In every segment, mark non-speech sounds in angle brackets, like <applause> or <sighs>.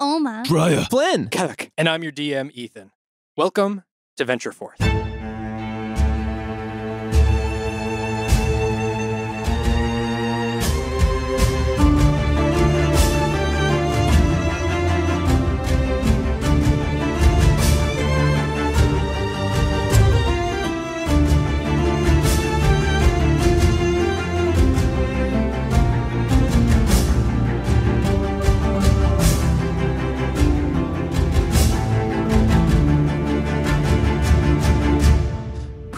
Olma. Briar. Flynn. Kellic. And I'm your DM, Ethan. Welcome to Venture Forth.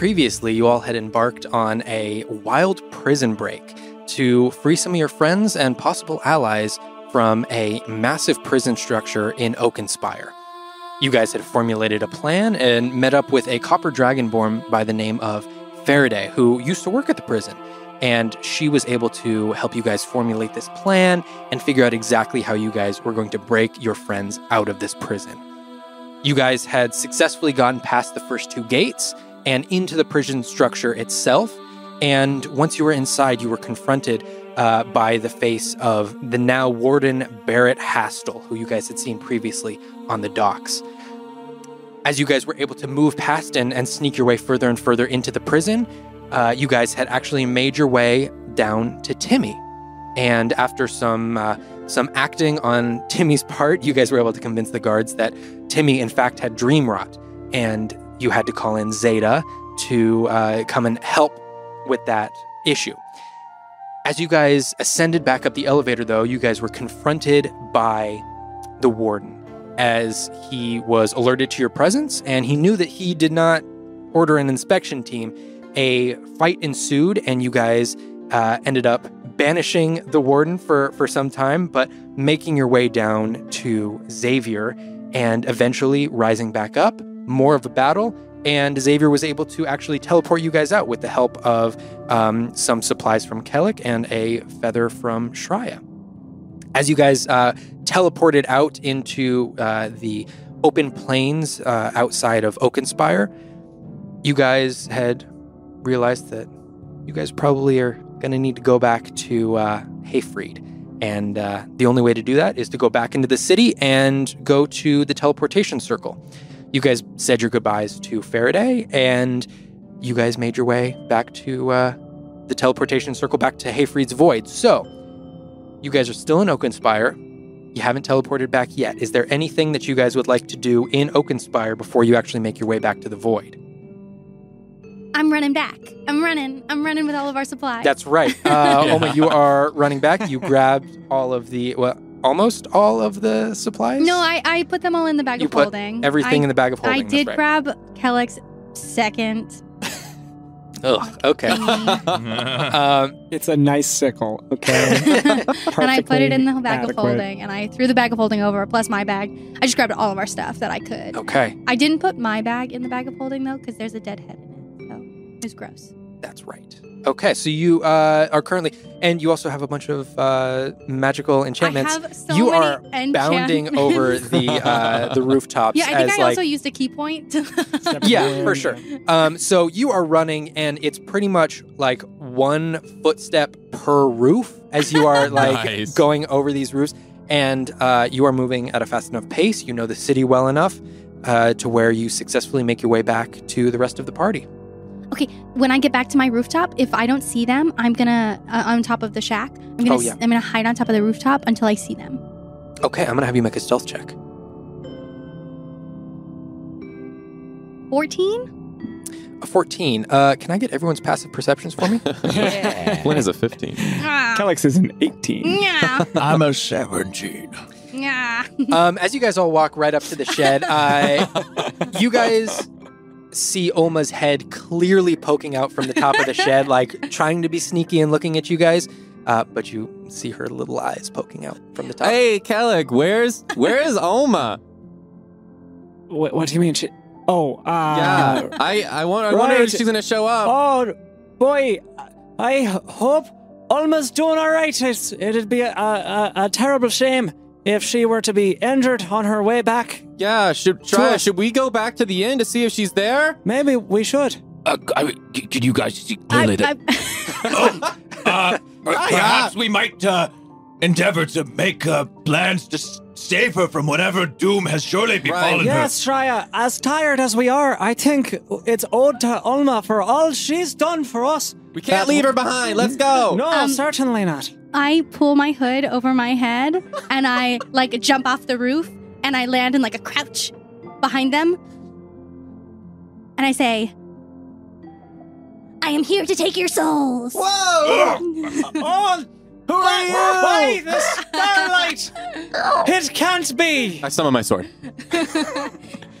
Previously, you all had embarked on a wild prison break to free some of your friends and possible allies from a massive prison structure in Oakenspire. You guys had formulated a plan and met up with a copper dragonborn by the name of Faraday, who used to work at the prison. And she was able to help you guys formulate this plan and figure out exactly how you guys were going to break your friends out of this prison. You guys had successfully gotten past the first two gates and into the prison structure itself. And once you were inside, you were confronted uh, by the face of the now warden Barrett Hastel, who you guys had seen previously on the docks. As you guys were able to move past and, and sneak your way further and further into the prison, uh, you guys had actually made your way down to Timmy. And after some uh, some acting on Timmy's part, you guys were able to convince the guards that Timmy, in fact, had dream rot, and you had to call in Zeyda to uh, come and help with that issue. As you guys ascended back up the elevator, though, you guys were confronted by the warden as he was alerted to your presence and he knew that he did not order an inspection team. A fight ensued, and you guys uh, ended up banishing the warden for, for some time, but making your way down to Xavier and eventually rising back up. More of a battle, and Xavier was able to actually teleport you guys out with the help of um, some supplies from Kellic and a feather from Shreya. As you guys uh, teleported out into uh, the open plains uh, outside of Oakenspire, you guys had realized that you guys probably are going to need to go back to uh, Hayfried. And uh, the only way to do that is to go back into the city and go to the teleportation circle. You guys said your goodbyes to Faraday, and you guys made your way back to uh, the teleportation circle, back to Hayfried's Void. So, you guys are still in Oakenspire. You haven't teleported back yet. Is there anything that you guys would like to do in Oakenspire before you actually make your way back to the Void? I'm running back. I'm running. I'm running with all of our supplies. That's right. Uh, <laughs> Olma, you are running back. You grabbed all of the, well, almost all of the supplies? no, I, I put them all in the bag You of put holding. Everything I, in the bag of holding. I did right. grab Kellic's second. Ugh, okay. <laughs> <laughs> um, It's a nice sickle, okay? <laughs> and I put it in the bag of adequate. holding, and I threw the bag of holding over, plus my bag. I just grabbed all of our stuff that I could. okay, I didn't put my bag in the bag of holding though, because there's a dead head in it. So it was gross. That's right. Okay, so you uh, are currently, and you also have a bunch of uh, magical enchantments. I have so you many are bounding over the uh, the <laughs> rooftops Yeah, I think as I like also used a key point. <laughs> Yeah, for sure. Um, so you are running, and it's pretty much like one footstep per roof as you are <laughs> like Nice. going over these roofs, and uh, you are moving at a fast enough pace. You know the city well enough uh, to where you successfully make your way back to the rest of the party. Okay, when I get back to my rooftop, if I don't see them, I'm gonna uh, on top of the shack. I'm gonna Oh, yeah. s- I'm gonna hide on top of the rooftop until I see them. Okay, I'm gonna have you make a stealth check. Fourteen. A 14. Uh, can I get everyone's passive perceptions for me? <laughs> yeah. Flynn is a 15. Ah. Kellic is an 18. Yeah. <laughs> I'm a 17. Yeah. um, as you guys all walk right up to the shed, <laughs> uh, you guys see Olma's head clearly poking out from the top of the shed, like <laughs> trying to be sneaky and looking at you guys. Uh, but you see her little eyes poking out from the top. Hey, Kellic, where's where is <laughs> Olma? What, what do you mean? She, oh, uh. yeah, I I, want, I wonder if she's gonna show up. Oh, boy. I hope Olma's doing all right. It's, it'd be a, a, a terrible shame if she were to be injured on her way back. Yeah, should try. us. Should we go back to the inn to see if she's there? Maybe we should. Uh, I, c- could you guys see I, that? I, <laughs> uh, <laughs> perhaps we might uh, endeavor to make uh, plans to s- save her from whatever doom has surely befallen her. Yes, Shreya, as tired as we are, I think it's owed to Olma for all she's done for us. We can't That- leave her behind. Let's go. No, Um, certainly not. I pull my hood over my head and I <laughs> like jump off the roof and I land in like a crouch behind them. And I say, I am here to take your souls. Whoa! <laughs> Oh, who are you? Why the starlight? <laughs> It can't be. I summon my sword. <laughs>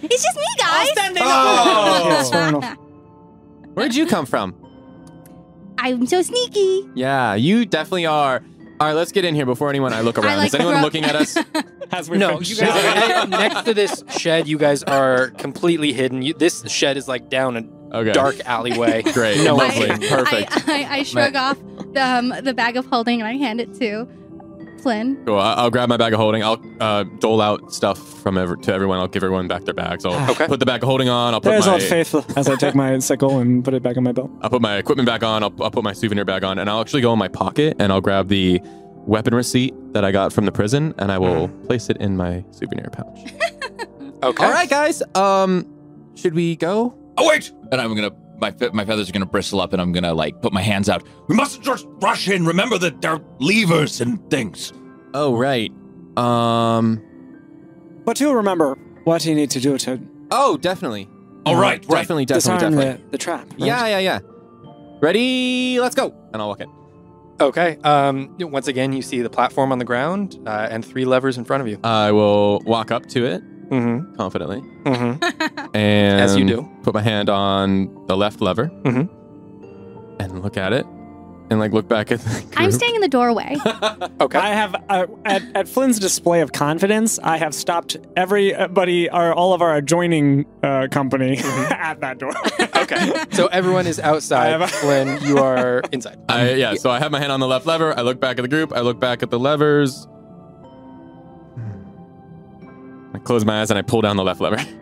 It's just me, guys. Standing Oh. Yes, fair enough. <laughs> Where'd you come from? I'm so sneaky. Yeah, you definitely are. All right, let's get in here before anyone. I look around. like Is anyone looking at us? As we No, you guys are next to this shed. You guys are completely hidden. You, this shed is like down a Okay. dark alleyway. <laughs> Great. No I, Lovely. leaving. Perfect. I, I, I shrug off the, um, the bag of holding and I hand it to Flynn. Cool. I- I'll grab my bag of holding. I'll uh, dole out stuff from ever to everyone. I'll give everyone back their bags. I'll Okay. put the bag of holding on. I'll put There's my old faithful as I take my <laughs> sickle and put it back on my belt. I'll put my equipment back on. I'll, I'll put my souvenir bag on, and I'll actually go in my pocket and I'll grab the weapon receipt that I got from the prison, and I will place it in my souvenir pouch. <laughs> Okay. All right, guys. Um, should we go? Oh wait! And I'm gonna my fe- my feathers are gonna bristle up, and I'm gonna like put my hands out. We mustn't just rush in. Remember that there are levers and things. Oh, right. Um. But do remember what you need to do to Oh, definitely. All right, right. Definitely, definitely, disarm definitely. the, the trap. right? Yeah, yeah, yeah. Ready? Let's go. And I'll walk in. Okay. Um, once again, you see the platform on the ground uh, and three levers in front of you. I will walk up to it Mm-hmm. confidently Mm-hmm. and As you do. put my hand on the left lever Mhm. and look at it and like look back at the I'm staying in the doorway. <laughs> Okay. I have uh, at, at Flynn's display of confidence, I have stopped everybody, our all of our adjoining uh, company <laughs> at that door. okay. <laughs> So everyone is outside. I a- Flynn, you are inside. I, yeah, so I have my hand on the left lever. I look back at the group. I look back at the levers. Close my eyes and I pull down the left lever. <laughs>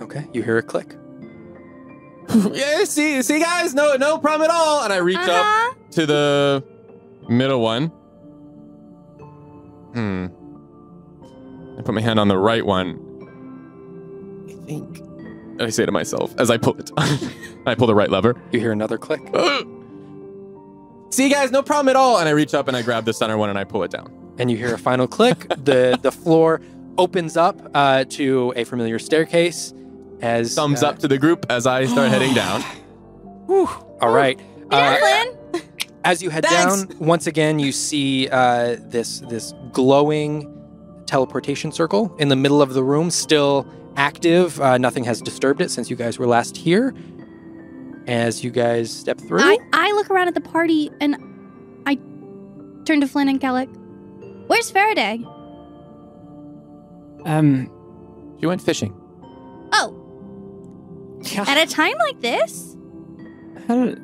Okay. You hear a click. <laughs> yeah, see, see, guys, no, no problem at all. And I reach Uh-huh. up to the middle one. Hmm. I put my hand on the right one. I think. I say to myself as I pull it. <laughs> I pull the right lever. You hear another click. <gasps> See, guys, no problem at all. And I reach up and I grab the center one and I pull it down. and you hear a final click. the The floor opens up uh, to a familiar staircase. As Thumbs uh, up to the group as I start <gasps> heading down. All right. Uh, as you head Thanks. down, once again, you see uh, this this glowing teleportation circle in the middle of the room, still active. Uh, nothing has disturbed it since you guys were last here. As you guys step through, I, I look around at the party and I turn to Flynn and Kellic. Where's Faraday? Um, She went fishing. Oh, yeah, at a time like this? hell,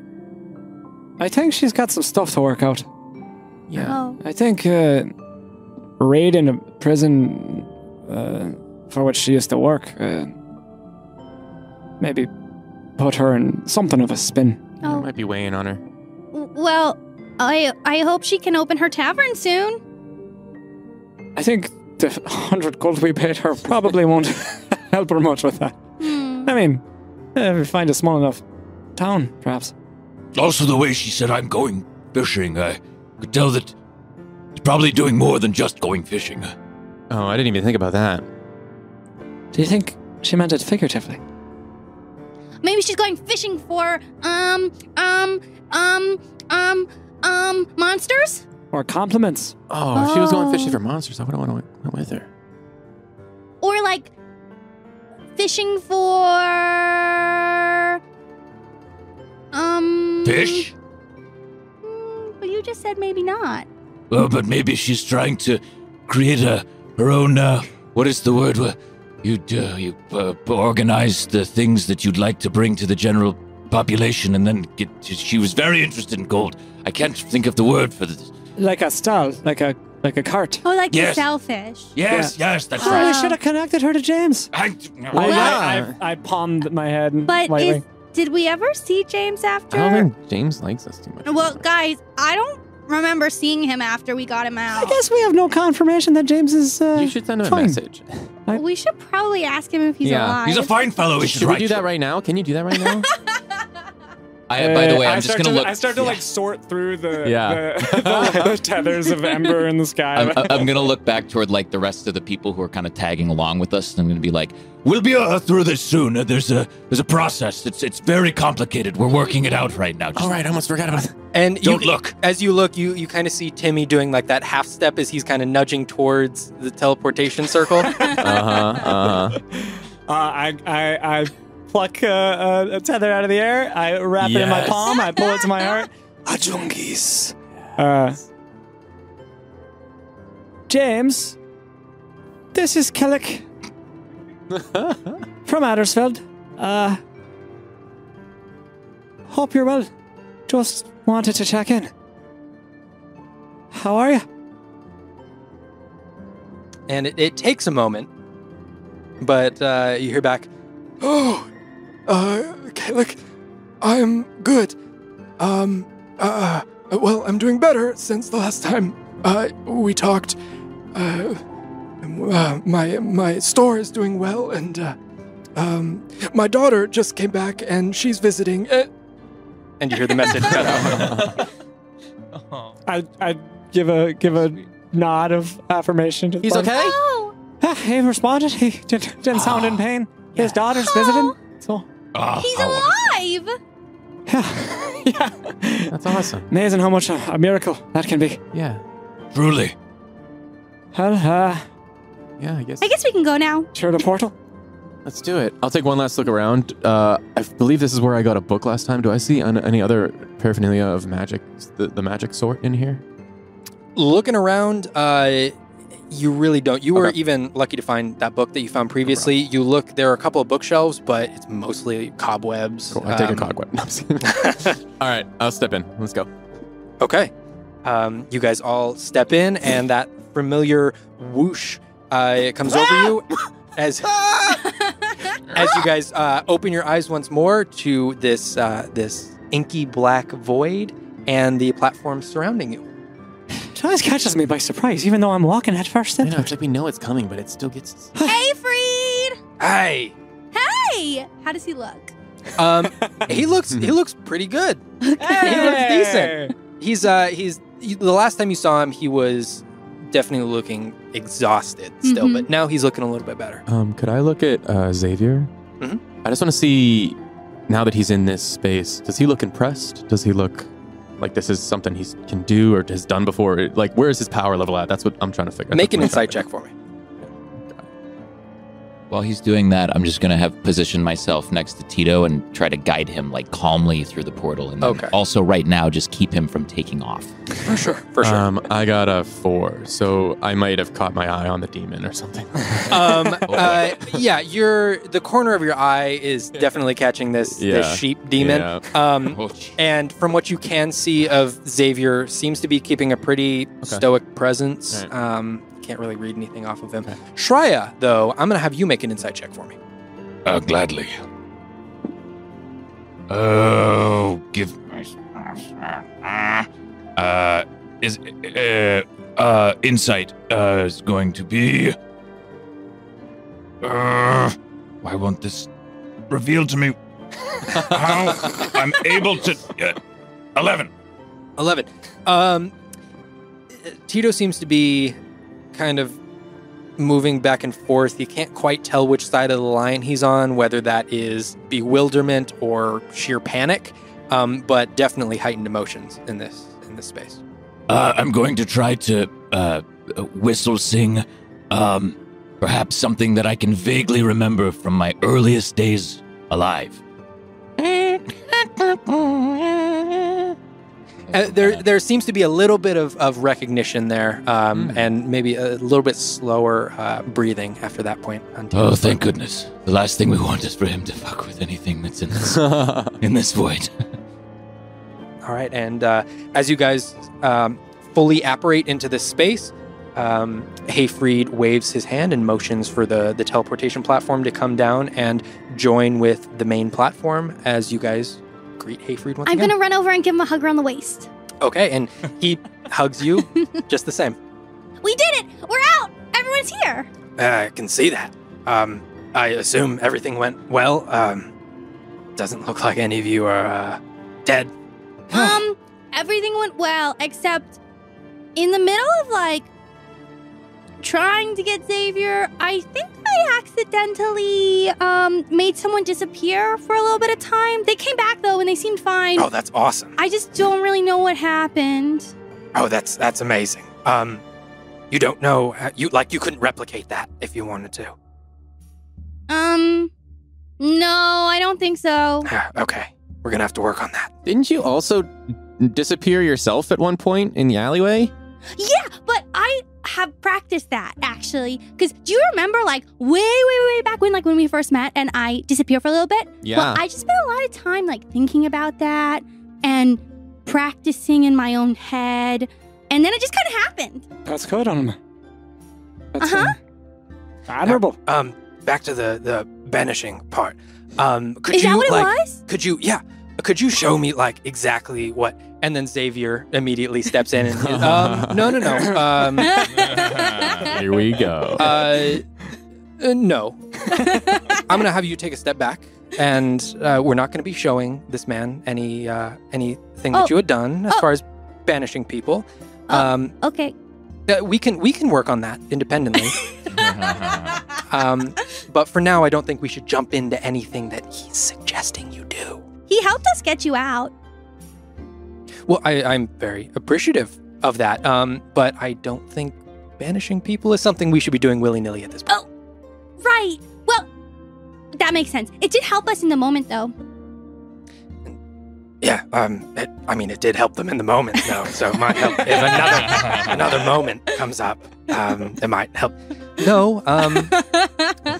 I think she's got some stuff to work out. Yeah. Oh. I think uh, raid in a prison uh, for which she used to work. Uh, maybe put her in something of a spin. I Oh. might be weighing on her. Well, I I hope she can open her tavern soon. I think the hundred gold we paid her probably won't <laughs> help her much with that. Hmm. I mean, uh, we find a small enough town, perhaps. Also, the way she said, "I'm going fishing," I could tell that she's probably doing more than just going fishing. Oh, I didn't even think about that. Do you think she meant it figuratively? Maybe she's going fishing for um um um um um monsters. Or compliments? Oh, if she was going fishing Oh. for monsters, I would have went went with her. or like fishing for um Fish? mm, But you just said maybe not. Well, but maybe she's trying to create a her own. Uh, what is the word? Wha- You'd uh, you uh, organize the things that you'd like to bring to the general population, and then get. She was very interested in gold. I can't think of the word for this. Like a stall, like a like a cart. Oh, like Yes. selfish. Yes, yes, that's Oh, right. you should have connected her to James. I, I, Well, I. I, I palmed my head But lightly. is did we ever see James after? I don't think James likes us too much. Well, guys, I don't remember seeing him after we got him out. I out. guess we have no confirmation that James is. Uh, you should send him a fine. message. we should probably ask him if he's Yeah. alive. He's a fine fellow. He should, Should we write do that you. right now? Can you do that right now? <laughs> I, by the way, Uh, I'm I just start gonna to, look. I start to yeah. like sort through the Yeah. the, <laughs> the, <laughs> the tethers of ember in the sky. I'm, I'm gonna look back toward like the rest of the people who are kind of tagging along with us, and I'm gonna be like, "We'll be uh, through this soon. Uh, there's a there's a process. It's it's very complicated. We're working it out right now. Just All right, I almost forgot about it. And Don't you, look. As you look, you you kind of see Timmy doing like that half step as he's kind of nudging towards the teleportation circle. <laughs> Uh huh. Uh huh. Uh, I, I, I pluck uh, uh, a tether out of the air. I wrap it in my palm. I pull it to my heart. Ajungis. Uh, James, this is Kellic <laughs> from Addersfeld. Uh, hope you're well. Just wanted to check in. How are you? and it, it takes a moment, but uh, you hear back. <gasps> Oh, uh, okay, look, I'm good. Um, uh, well, I'm doing better since the last time uh, we talked. Uh, uh, my my store is doing well, and uh, um, my daughter just came back and she's visiting. Uh, And you hear the message cut <laughs> out. I, I give a give a nod of affirmation to the He's bug. okay. Oh, Ah, he responded. He didn't, didn't sound in <gasps> pain. His daughter's visiting. So, Oh, he's alive. <laughs> yeah. yeah. <laughs> That's awesome. Amazing how much a, a miracle that can be. Yeah. Truly. Well, uh, Yeah. I guess. I guess we can go now. through the portal. Let's do it. I'll take one last look around. Uh, I believe this is where I got a book last time. Do I see an- any other paraphernalia of magic, the, the magic sort in here? Looking around, uh, you really don't. You were even lucky to find that book that you found previously. You look, there are a couple of bookshelves, but it's mostly cobwebs. Cool. I take a cobweb. No, <laughs> <laughs> all right. I'll step in. Let's go. Okay. Um, you guys all step in, and that familiar whoosh uh, comes over you <laughs> as as you guys uh, open your eyes once more to this uh, this inky black void and the platform surrounding you. It always catches me by surprise, even though I'm walking at first. I know. It's like we know it's coming, but it still gets. us. Hayfried. Hey, Hey, how does he look? um, <laughs> he looks he looks pretty good. He looks decent. He's uh he's you- the last time you saw him, he was definitely looking exhausted still, Mhm. but now he's looking a little bit better. Um, could I look at uh, Xavier? Mm -hmm. I just want to see now that he's in this space. Does he look impressed? Does he look like this is something he can do or has done before? Like, where is his power level at? That's what I'm trying to figure. Make that's an insight check for me. While he's doing that, I'm just gonna have positioned myself next to Tito and try to guide him like calmly through the portal. And Okay. also right now, just keep him from taking off. For sure. For sure. Um, I got a four, so I might have caught my eye on the demon or something. <laughs> um, <laughs> uh, yeah, your the corner of your eye is definitely catching this Yeah. this sheep demon. Yeah. Um, <laughs> Oh, and from what you can see of Xavier, seems to be keeping a pretty stoic presence. Right. Um, can't really read anything off of him. Okay. Shreya, though, I'm gonna have you make an insight check for me. Uh, gladly. Oh, give my. Uh, is uh, uh insight uh is going to be. Uh, why won't this reveal to me how <laughs> I'm able to? Uh, Eleven. Eleven. Um, Tito seems to be kind of moving back and forth. You can't quite tell which side of the line he's on, whether that is bewilderment or sheer panic. Um, but definitely heightened emotions in this in this space. Uh, I'm going to try to uh, whistle sing, um, perhaps something that I can vaguely remember from my earliest days alive. <laughs> Uh, there, there seems to be a little bit of, of recognition there, um, and maybe a little bit slower uh, breathing after that point. on Oh, thank goodness! The last thing we want is for him to fuck with anything that's in this <laughs> in this void. <laughs> All right, and uh, as you guys um, fully apparate into this space, um, Hayfried waves his hand and motions for the the teleportation platform to come down and join with the main platform as you guys greet Hayfried once I'm again. gonna run over and give him a hug around the waist. Okay, and he <laughs> hugs you just the same. We did it! We're out! Everyone's here! I can see that. Um, I assume everything went well. Um, doesn't look like any of you are uh, dead. <sighs> <sighs> um, everything went well, except in the middle of like trying to get Xavier, I think I accidentally um made someone disappear for a little bit of time. They came back though and they seemed fine. Oh, that's awesome. I just don't really know what happened. Oh, that's that's amazing. Um, you don't know uh, you like you couldn't replicate that if you wanted to. Um, no, I don't think so. <sighs> Okay, we're gonna have to work on that. Didn't you also disappear yourself at one point in the alleyway? Yeah, but I have practiced that actually. Because do you remember, like, way, way, way back when, like, when we first met and I disappeared for a little bit? Yeah. Well, I just spent a lot of time, like, thinking about that and practicing in my own head. And then it just kind of happened. That's good on him. That's Uh-huh. um, admirable. Um, back to the the banishing part. Um, could Is you that what it like was? could you yeah could you show me like exactly what? And then Xavier immediately steps in and <laughs> um, no no no um, <laughs> Here we go. uh, uh, no. I'm gonna have you take a step back, and uh, we're not gonna be showing this man any uh, anything that Oh. you had done as Oh. far as banishing people. Oh. Um, Okay. uh, we can we can work on that independently. <laughs> um, but for now, I don't think we should jump into anything that he's suggesting you do. He helped us get you out. Well, I, I'm very appreciative of that, um, but I don't think banishing people is something we should be doing willy nilly at this point. Oh, right. Well, that makes sense. It did help us in the moment, though. Yeah, um, it, I mean, it did help them in the moment, though. So it might help if another <laughs> another moment comes up. Um, it might help. No, um,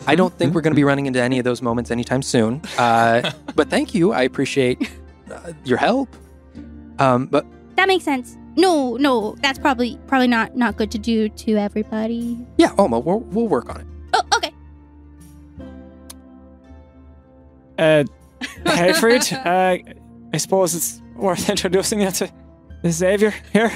I don't think we're going to be running into any of those moments anytime soon. Uh, but thank you. I appreciate uh, your help. Um, but That makes sense. No, no, that's probably probably not not good to do to everybody. yeah, Olma, we'll, we'll work on it. Oh, okay. Uh, Hayfried. <laughs> uh, I suppose it's worth <laughs> introducing you to Xavier here.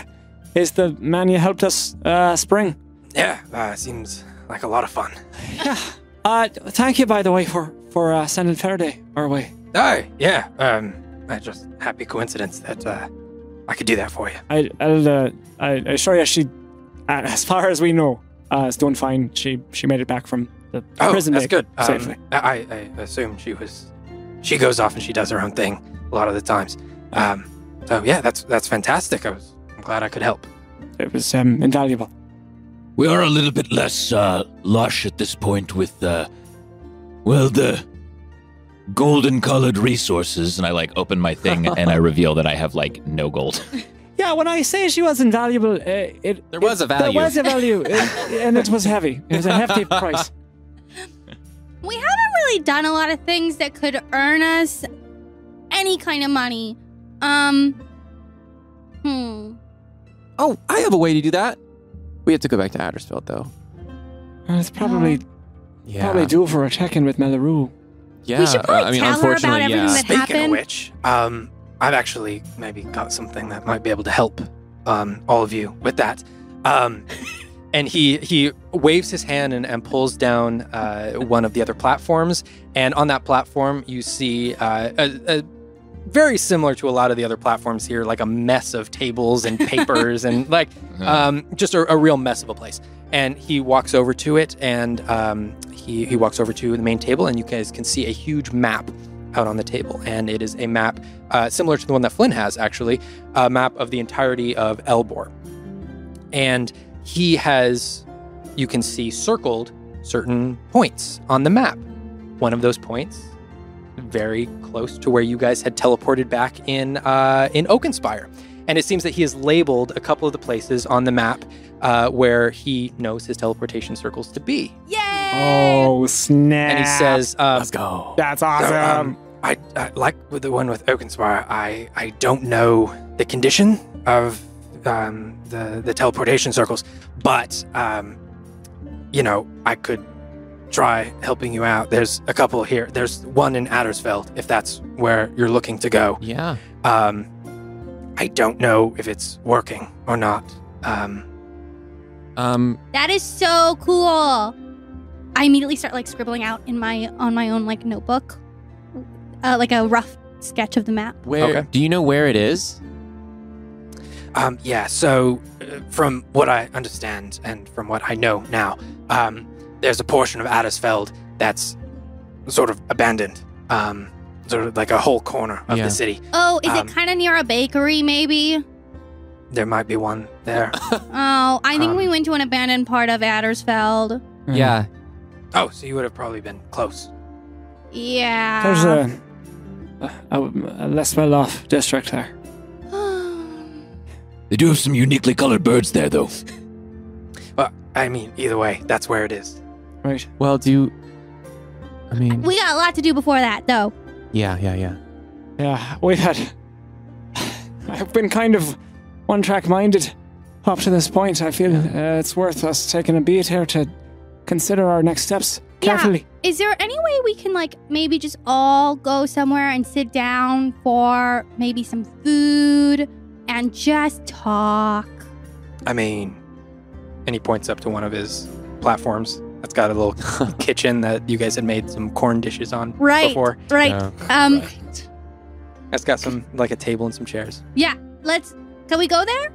He's the man you helped us uh, spring. Yeah, uh, seems like a lot of fun. Yeah. Uh, thank you, by the way, for for uh, sending Faraday our way. Oh, yeah. Um, uh, just happy coincidence that uh, I could do that for you. I, I'll, uh, I, I assure you, she, uh, <laughs> as far as we know, uh, is doing fine. She she made it back from the Oh, prison that's break good. Um. I, I assume she was. She goes off and she does her own thing a lot of the times. Um, so yeah, that's that's fantastic. I was. I'm glad I could help. It was um, invaluable. We are a little bit less uh, lush at this point with, uh, well, the golden colored resources. and I like open my thing <laughs> and I reveal that I have like no gold. <laughs> Yeah, when I say she was invaluable, uh, it There was it- a value. There was a value, it- and it was heavy. It was a hefty <laughs> price. We haven't really done a lot of things that could earn us any kind of money. Um. Hmm. Oh, I have a way to do that. We have to go back to Addersfeld though. Uh, It's probably Yeah. probably due for a check-in with Mellaroo. Yeah. should probably uh, I mean, tell her about unfortunately, everything yeah. that- Speaking happened? of which, um, I've actually maybe got something that might be able to help um, all of you with that. Um, <laughs> and he he waves his hand and, and pulls down uh, one of the other platforms, and on that platform you see uh, a, a very similar to a lot of the other platforms here, like a mess of tables and <laughs> papers and like um, just a, a real mess of a place. And he walks over to it, and um, he he walks over to the main table, and you guys can see a huge map out on the table, and it is a map uh, similar to the one that Flynn has, actually, a map of the entirety of Elbor. And he has, you can see circled certain points on the map. One of those points, very close to where you guys had teleported back in uh, in Oakenspire. And it seems that he has labeled a couple of the places on the map uh, where he knows his teleportation circles to be. Yay! Oh snap! And he says, um, Let's go. "That's so, awesome." um, I, I like with the one with Oakenspire. I I don't know the condition of um, the the teleportation circles, but um, you know I could try helping you out. There's a couple here. There's one in Addersfeld, if that's where you're looking to go. Yeah. Um, I don't know if it's working or not. Um, Um, That is so cool. I immediately start like scribbling out in my on my own like notebook, uh, like a rough sketch of the map. where Okay. do you know where it is? um, yeah. So, uh, from what I understand and from what I know now, um, there's a portion of Addersfeld that's sort of abandoned. Um, sort of like a whole corner of Yeah. the city. Oh, is Um, it kind of near a bakery? Maybe. There might be one there. <laughs> Oh, I think Um, we went to an abandoned part of Addersfeld. Yeah. oh, so you would have probably been close. Yeah. There's a, a, a less well off district there. <gasps> They do have some uniquely colored birds there, though. <laughs> But I mean, either way, that's where it is. Right. Well, do you? I mean, we got a lot to do before that, though. yeah, yeah, yeah. Yeah, we've had. I've been kind of one track minded up to this point. I feel uh, it's worth us taking a beat here to consider our next steps carefully. Yeah. carefully. Is there any way we can like maybe just all go somewhere and sit down for maybe some food and just talk? I mean, and he points up to one of his platforms that's got a little <laughs> kitchen that you guys had made some corn dishes on Right. before. Right. Yeah. Um. That's got some like a table and some chairs. Yeah. Let's. Can we go there?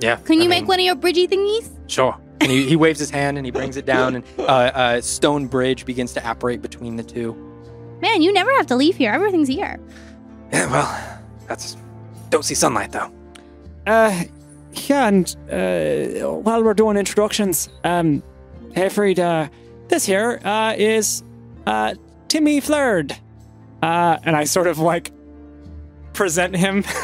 Yeah. Can you I make mean, one of your bridgy thingies? Sure. And he, he waves his hand and he brings it down, and uh, a stone bridge begins to apparate between the two. Man, you never have to leave here. Everything's here. Yeah, well, that's don't see sunlight though. Uh, yeah, and uh, while we're doing introductions, um, Hayfried, uh, this here uh, is uh, Timmy Flurd. Uh, and I sort of like present him. <laughs>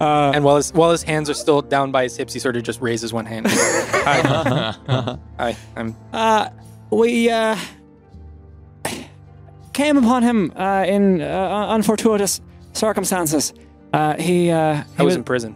uh, And while his while his hands are still down by his hips, he sort of just raises one hand. <laughs> Hi, hi. I'm Uh, we uh, came upon him uh, in uh, unfortuitous circumstances. Uh, he uh, he I was in prison.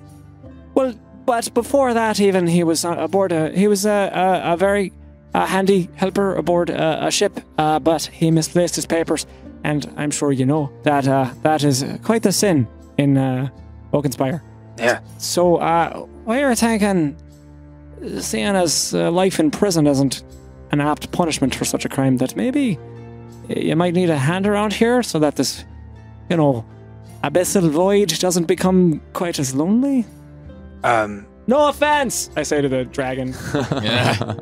well, but before that, even he was aboard a he was a a, a very uh, handy helper aboard a, a ship, uh, but he misplaced his papers, and I'm sure you know that uh, that is quite the sin in uh, Oakenspire. Yeah. So uh, we're you thinking, seeing as uh, life in prison isn't an apt punishment for such a crime, that maybe you might need a hand around here so that this, you know, abyssal void doesn't become quite as lonely. Um, No offense, I say to the dragon. <laughs> Yeah.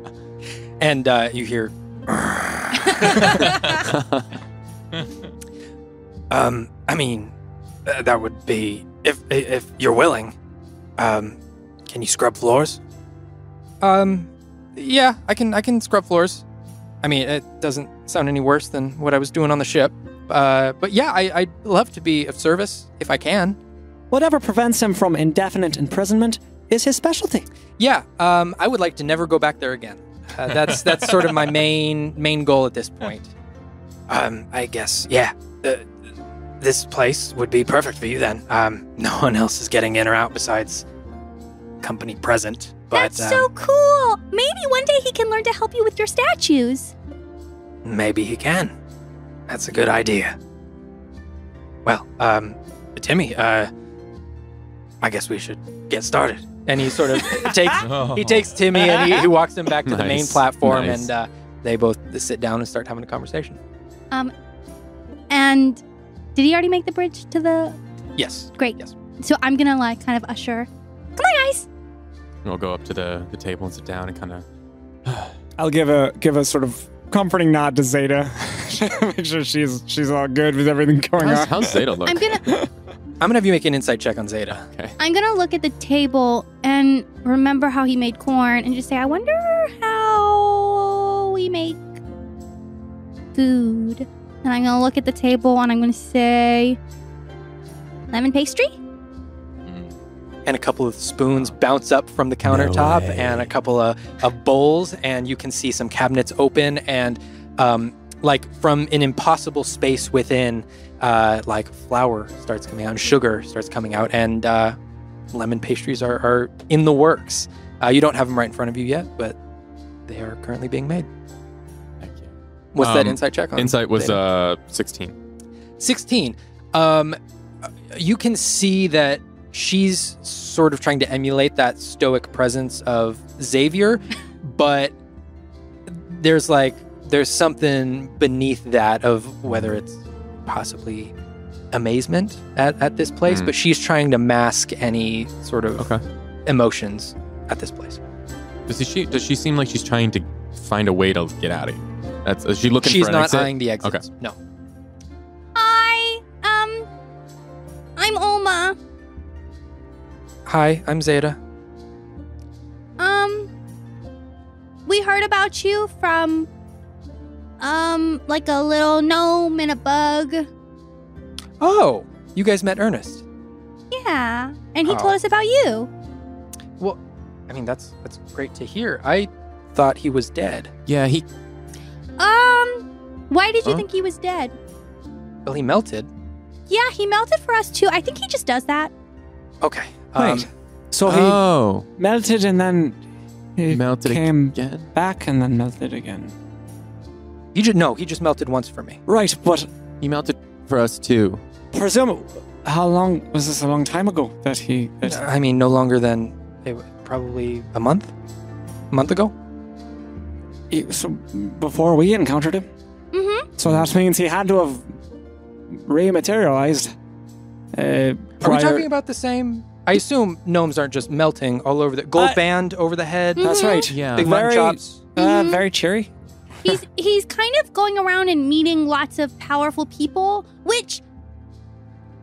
and uh, you hear. <laughs> <laughs> um, I mean, uh, that would be if if you're willing. Um, can you scrub floors? Um, yeah, I can. I can scrub floors. I mean, it doesn't sound any worse than what I was doing on the ship. Uh, but yeah, I, I'd love to be of service if I can. Whatever prevents him from indefinite imprisonment is his specialty. Yeah, um, I would like to never go back there again. Uh, that's that's sort of my <laughs> main main goal at this point. Um, I guess, yeah. Uh, this place would be perfect for you then. Um, no <laughs> one else is getting in or out besides company present. But That's um, so cool. Maybe one day he can learn to help you with your statues. maybe he can. That's a good idea. Well, um, Timmy, uh, I guess we should get started. And he sort of <laughs> takes he takes Timmy and he, he walks him back to the main platform, Nice. and uh, they both sit down and start having a conversation. Um, and did he already make the bridge to the? Yes. Great. Yes. So I'm gonna like kind of usher. Come on, guys. we'll go up to the, the table and sit down and kind of. <sighs> I'll give a give a sort of comforting nod to Zeyda. <laughs> Make sure she's she's all good with everything going How's, on. how's Zeyda look? I'm gonna <laughs> I'm gonna have you make an insight check on Zeyda. Okay. I'm gonna look at the table and remember how he made corn and just say, I wonder how we make food. And I'm gonna look at the table and I'm gonna say lemon pastry. And a couple of spoons bounce up from the countertop, way. and a couple of, of bowls, and you can see some cabinets open, and um, like from an impossible space within, uh, like flour starts coming out, and sugar starts coming out, and uh, lemon pastries are, are in the works. Uh, you don't have them right in front of you yet, but they are currently being made. What's that Um, insight check on? Insight was uh 16. 16. Um, you can see that she's sort of trying to emulate that stoic presence of Xavier, <laughs> but there's like there's something beneath that of whether it's possibly amazement at, at this place, Mm. but she's trying to mask any sort of Okay. emotions at this place. Does she does she seem like she's trying to find a way to get out of here? That's is she looking she's for an not exit? eyeing the exits. No. Hi, um, I'm Olma. Hi, I'm Zeyda. Um, we heard about you from, um, like a little gnome and a bug. Oh, you guys met Ernest. Yeah, and he Oh. told us about you. Well, I mean that's that's great to hear. I thought he was dead. Yeah, he Um, why did you Huh? think he was dead? Well, he melted. Yeah, he melted for us too. I think he just does that. Okay. Um, Wait. So he Oh, melted and then he melted came again. back and then melted again. he just no, he just melted once for me. Right, but He melted for us too. presume how long was this? A long time ago that he. That, I mean, no longer than eh, probably a month. A month ago. He- so before we encountered him. Mm-hmm. So that means he had to have rematerialized. Uh, Are we prior- talking about the same? I assume gnomes aren't just melting all over the gold I- band over the head, That's Mhm. right. Yeah. big very, mutton chops. Uh, Mhm. Very cheery. he's he's kind of going around and meeting lots of powerful people, which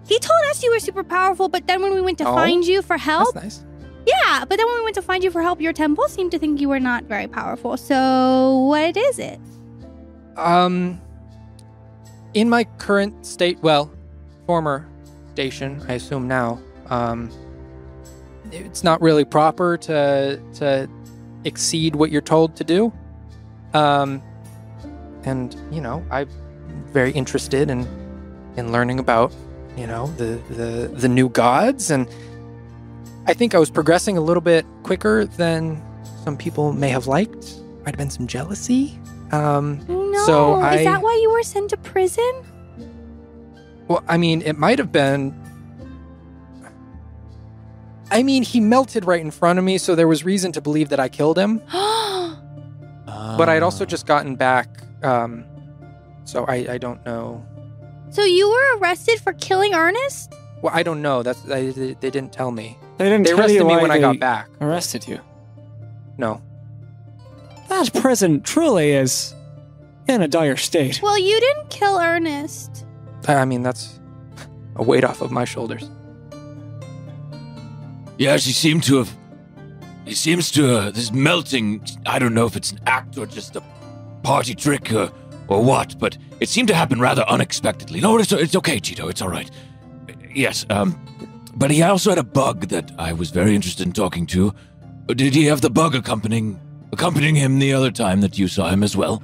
he told us you were super powerful, but then when we went to Oh, find you for help, That's nice. Yeah, but then when we went to find you for help, your temple seemed to think you were not very powerful. So what is it? Um, in my current state, well, former station, I assume now, um, it's not really proper to to exceed what you're told to do. Um, and you know, I'm very interested in in learning about you know the the the new gods, and I think I was progressing a little bit quicker than some people may have liked. Might have been some jealousy. Um, Oh, no, So I- is that why you were sent to prison? Well, I mean, it might have been. I mean, he melted right in front of me, so there was reason to believe that I killed him. <gasps> But I'd also Ah. just gotten back, um, so I, I don't know. so you were arrested for killing Ernest? Well, I don't know. That's I, they, they didn't tell me. They didn't They tell arrested you me why when I they got back. Arrested you. No, That prison truly is in a dire state. Well, you didn't kill Ernest. I I mean that's a weight off of my shoulders. Yeah, she seemed to have. It seems to. Uh, this melting. I don't know if it's an act or just a party trick or, or what, but it seemed to happen rather unexpectedly. No, it's, it's okay, Cheeto. It's all right. Yes, um. But he also had a bug that I was very interested in talking to. Did he have the bug accompanying accompanying him the other time that you saw him as well?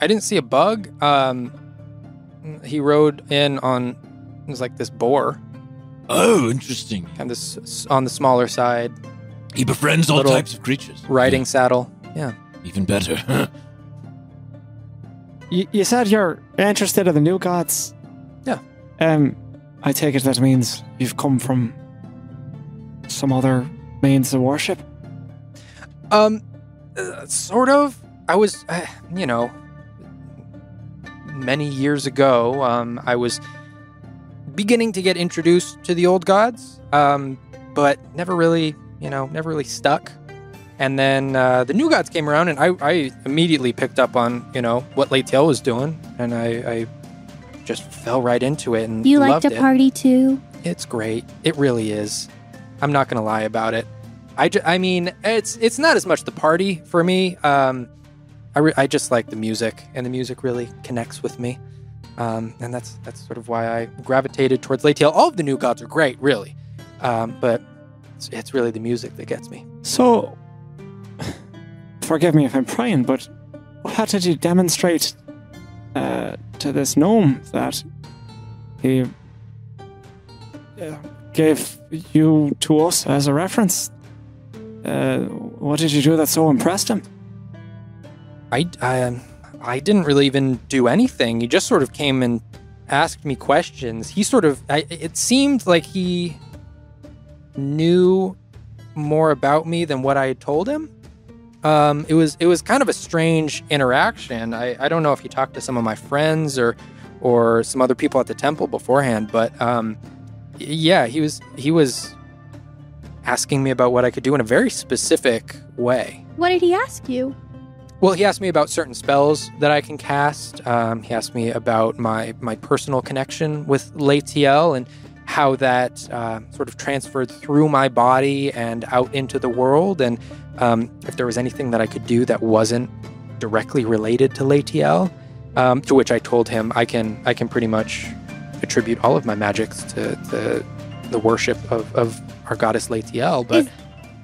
I didn't see a bug. Um, he rode in on it was like this boar, Oh, interesting. kind of s- on the smaller side, He befriends all types of creatures. riding saddle. Yeah, even better. <laughs> You, you said you're interested in the new gods. Yeah. Um, I take it that means you've come from some other means of worship. Um, uh, sort of. I was, uh, you know, many years ago. Um, I was beginning to get introduced to the old gods. Um, but never really, you know, never really stuck. And then uh, the new gods came around, and I, I immediately picked up on, you know, what Latiel was doing, and I, I just fell right into it and You like loved to it. party too? It's great. It really is. I'm not gonna lie about it. I, ju- I mean, it's it's not as much the party for me. Um, I, re- I just like the music, and the music really connects with me. Um, and that's that's sort of why I gravitated towards Latiel. All of the new gods are great, really, um, but it's, it's really the music that gets me. So, <sighs> forgive me if I'm prying, but how did you demonstrate uh, to this gnome that he uh, gave you to us as a reference? Uh, what did you do that so impressed him? I I, um, I didn't really even do anything. He just sort of came and asked me questions, he sort of I, it seemed like he knew more about me than what I had told him. Um, it was it was kind of a strange interaction. I, I don't know if he talked to some of my friends or or some other people at the temple beforehand, but um, yeah, he was he was asking me about what I could do in a very specific way. What did he ask you? Well, he asked me about certain spells that I can cast. Um, he asked me about my my personal connection with Latiel and how that uh, sort of transferred through my body and out into the world, and um, if there was anything that I could do that wasn't directly related to Latiel. Um, to which I told him I can I can pretty much attribute all of my magics to the the worship of, of our goddess Latiel, but. Is,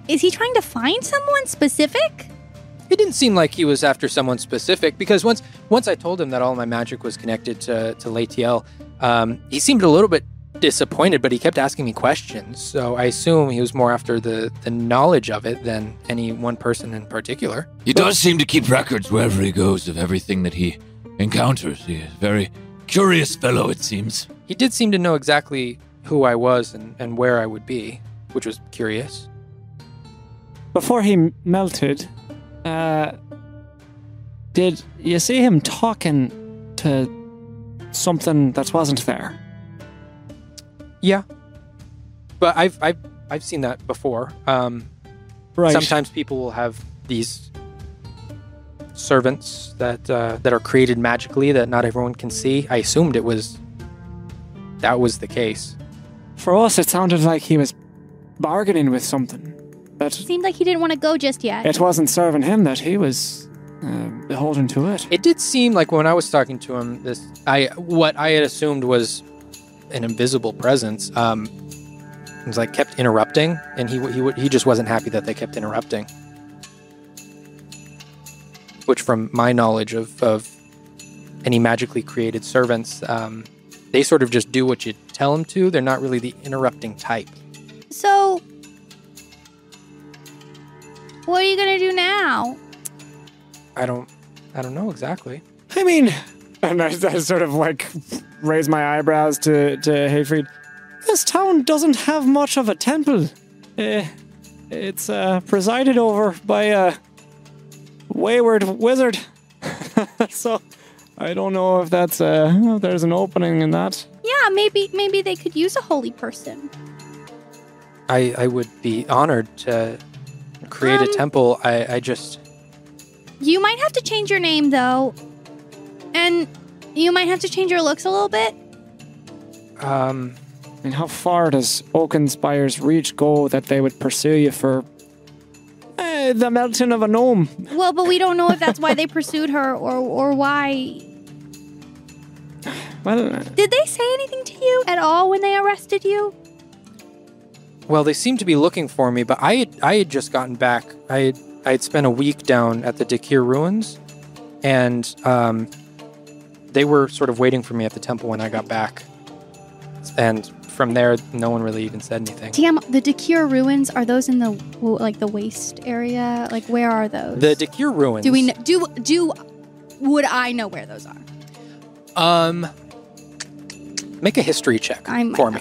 is he trying to find someone specific? It didn't seem like he was after someone specific because once once I told him that all my magic was connected to to Latiel, um, he seemed a little bit disappointed, but he kept asking me questions. So I assume he was more after the the knowledge of it than any one person in particular. He does seem to keep records wherever he goes of everything that he encounters. He is a very curious fellow, it seems. He did seem to know exactly who I was and, and where I would be, which was curious. Before he m- melted, uh, did you see him talking to something that wasn't there? Yeah, but I've I've I've seen that before. Um, Right. Sometimes people will have these servants that uh, that are created magically that not everyone can see. I assumed it was that was the case. For us, it sounded like he was bargaining with something. That Seemed like he didn't want to go just yet. it wasn't serving him, that he was uh, beholden to it. It did seem like when I was talking to him, this I what I had assumed was an invisible presence. Um, it was like kept interrupting, and he he he just wasn't happy that they kept interrupting. Which, from my knowledge of of any magically created servants, um, they sort of just do what you tell them to. They're not really the interrupting type. So, what are you gonna do now? I don't I don't know exactly. I mean, <laughs> and I, I sort of like raise my eyebrows to, to Hayfried. This town doesn't have much of a temple. Eh, it's uh, presided over by a wayward wizard. <laughs> so I don't know if that's uh, if there's an opening in that. Yeah, maybe maybe they could use a holy person. I I would be honored to create a Um, temple. I I just You might have to change your name though, and you might have to change your looks a little bit. um. I mean, how far does Oakenspire's reach go that they would pursue you for eh, the melting of a gnome? Well, but we don't know if that's why they pursued her or or why. <sighs> Well, uh, Did they say anything to you at all when they arrested you? Well, they seemed to be looking for me, but I had I had just gotten back. I had I had spent a week down at the Dakir ruins, and um, they were sort of waiting for me at the temple when I got back. And from there, no one really even said anything. Damn, the Dakir ruins are those in the like the waste area? Like where are those? The Dakir ruins. do we kn- do do? Would I know where those are? um make a history check I might for me?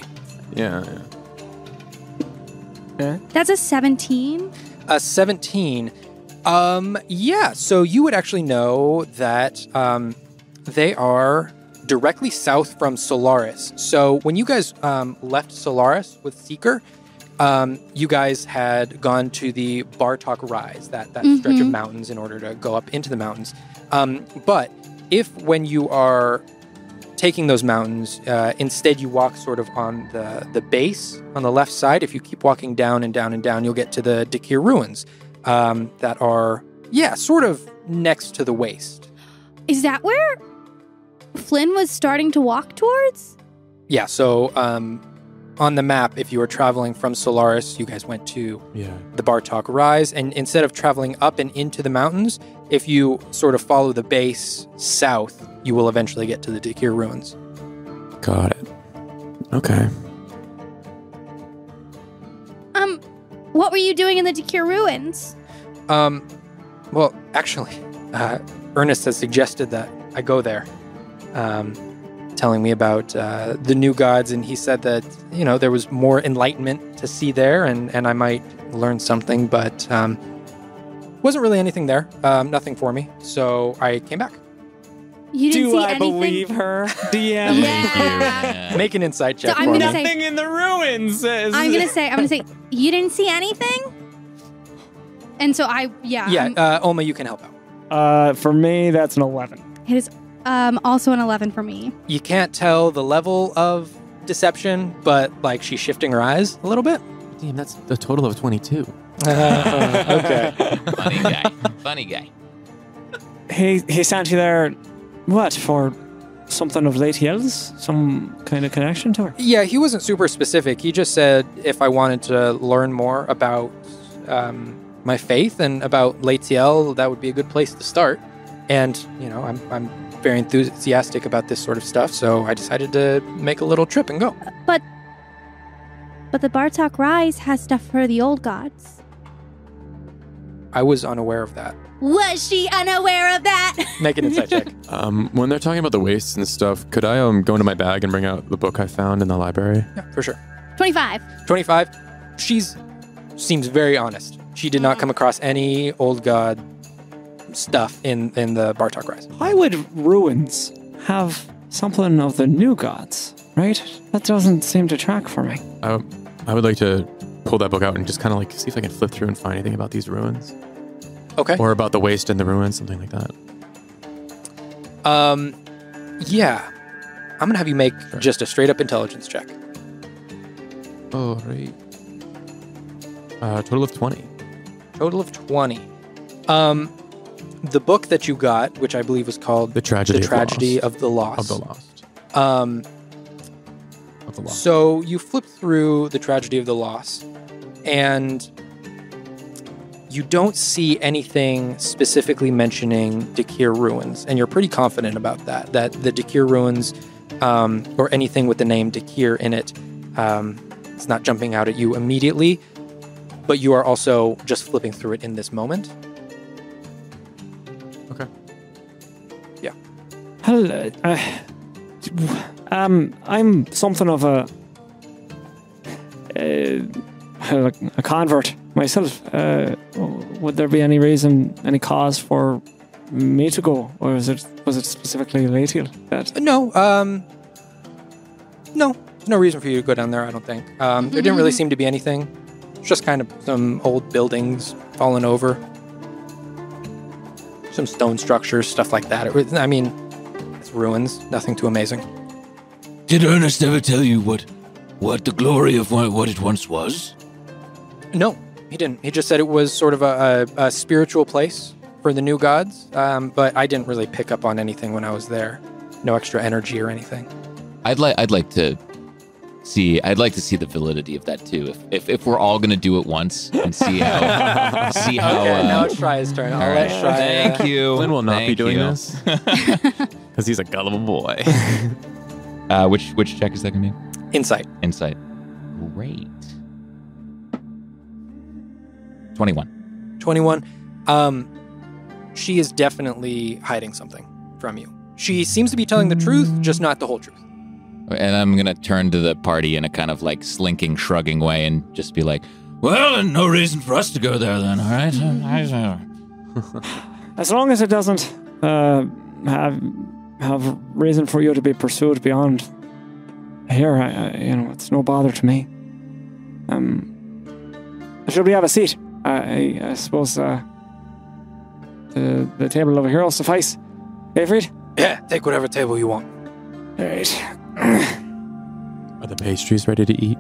Yeah, yeah. That's a seventeen. A 17. Um, yeah, so you would actually know that um, they are directly south from Solaris. So when you guys um, left Solaris with Seeker, um, you guys had gone to the Bartok Rise, that, that stretch of Mhm. mountains, in order to go up into the mountains. Um, but if when you are taking those mountains, uh, instead you walk sort of on the, the base on the left side, if you keep walking down and down and down, you'll get to the Dakir ruins um, that are, yeah, sort of next to the waste. Is that where Flynn was starting to walk towards? Yeah, so um, on the map, if you were traveling from Solaris, you guys went to Yeah. the Bartok Rise, and instead of traveling up and into the mountains, if you sort of follow the base south, you will eventually get to the Dakir ruins. Got it. Okay. Um, what were you doing in the Dakir ruins? Um, well, actually, uh, Ernest has suggested that I go there. Um, telling me about uh, the new gods, and he said that you know there was more enlightenment to see there, and and I might learn something, but um, wasn't really anything there. Um, nothing for me, so I came back. You didn't Do see I anything? believe her? <laughs> DM. Yeah. Make an insight check So I'm for gonna say- Nothing in the ruins. is- I'm gonna say, I'm gonna say, you didn't see anything. And so I, yeah, yeah, I'm- uh, Olma, you can help out. Uh, for me, that's an 11. it is um, also an 11 for me. You can't tell the level of deception, but like she's shifting her eyes a little bit. Damn, that's a total of 22. <laughs> okay. Funny guy. Funny guy. He he sent you there, what for? Something of Latiel? Some kind of connection to her? Yeah, he wasn't super specific. He just said if I wanted to learn more about um, my faith and about Latiel, that would be a good place to start. And you know, I'm I'm very enthusiastic about this sort of stuff, so I decided to make a little trip and go. But, but the Bartok Rise has stuff for the old gods. I was unaware of that. Was she unaware of that? <laughs> Make an insight check. <laughs> Um, when they're talking about the wastes and stuff, could I um go into my bag and bring out the book I found in the library? Yeah, for sure. 25. 25. She's seems very honest. She did not come across any old god stuff in in the Bartok Rise. Why would ruins have something of the new gods? Right? That doesn't seem to track for me. I, I would like to pull that book out and just kind of like see if I can flip through and find anything about these ruins Okay. or about the waste and the ruins, something like that. Um, yeah. I'm gonna have you make Sure. just a straight up intelligence check. Oh, right. Uh, total of 20. Total of 20. Um, the book that you got, which I believe was called The tragedy, The Tragedy of, the Lost. Lost. of the lost. Um, Of the lost. so you flip through The Tragedy of the Lost, and you don't see anything specifically mentioning Dakir ruins, and you're pretty confident about that. That the Dakir ruins, um, or anything with the name Dakir in it, um, it's not jumping out at you immediately, but you are also just flipping through it in this moment. Hello. Uh, um, I'm something of a uh, a convert myself. Uh, would there be any reason, any cause for me to go, or is it was it specifically Latiel that? No, um, no, there's no reason for you to go down there. I don't think. Um, there didn't really seem to be anything. It's just kind of some old buildings falling over, some stone structures, stuff like that. It was, I mean, it's ruins. Nothing too amazing. Did Ernest ever tell you what what the glory of what, what it once was? No, he didn't. He just said it was sort of a, a, a spiritual place for the new gods. Um, but I didn't really pick up on anything when I was there. No extra energy or anything. I'd like I'd like to see I'd like to see the validity of that too. If if, if we're all gonna do it once and see how <laughs> see how okay, now uh, it's Shry's turn. I'll all let right. Shry, uh, Thank you. Flynn will not be doing you. this <laughs> because he's a gullible boy. <laughs> Uh, which which check is that gonna be? Insight. Insight. Great. Twenty one. 21. Um, she is definitely hiding something from you. She seems to be telling the truth, just not the whole truth. And I'm gonna turn to the party in a kind of like slinking, shrugging way and just be like, "Well, no reason for us to go there, then. All right." <laughs> As long as it doesn't uh, have have reason for you to be pursued beyond here, I, I, you know, it's no bother to me. Um, should we have a seat? I, I, I suppose uh, the the table over here will suffice. Avery? Yeah, take whatever table you want. All right. Are the pastries ready to eat?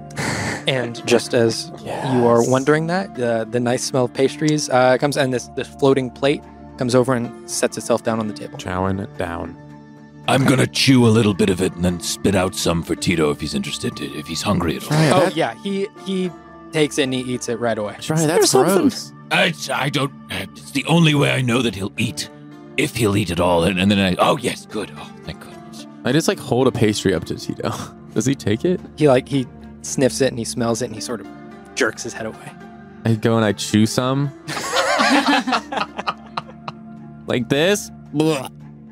And just as you are wondering that, the the nice smell of pastries uh, comes, and this this floating plate comes over and sets itself down on the table. Chowing it down. I'm gonna chew a little bit of it and then spit out some for Tito if he's interested, if he's hungry at all. Try Oh that. yeah, he he takes it and he eats it right away. Try that's gross. I, I don't. It's the only way I know that he'll eat, if he'll eat at all. And, and then I. Oh yes, good. Oh, thank goodness. I just like hold a pastry up to Tito. <laughs> Does he take it? He like he sniffs it and he smells it and he sort of jerks his head away. I go and I chew some. <laughs> like this.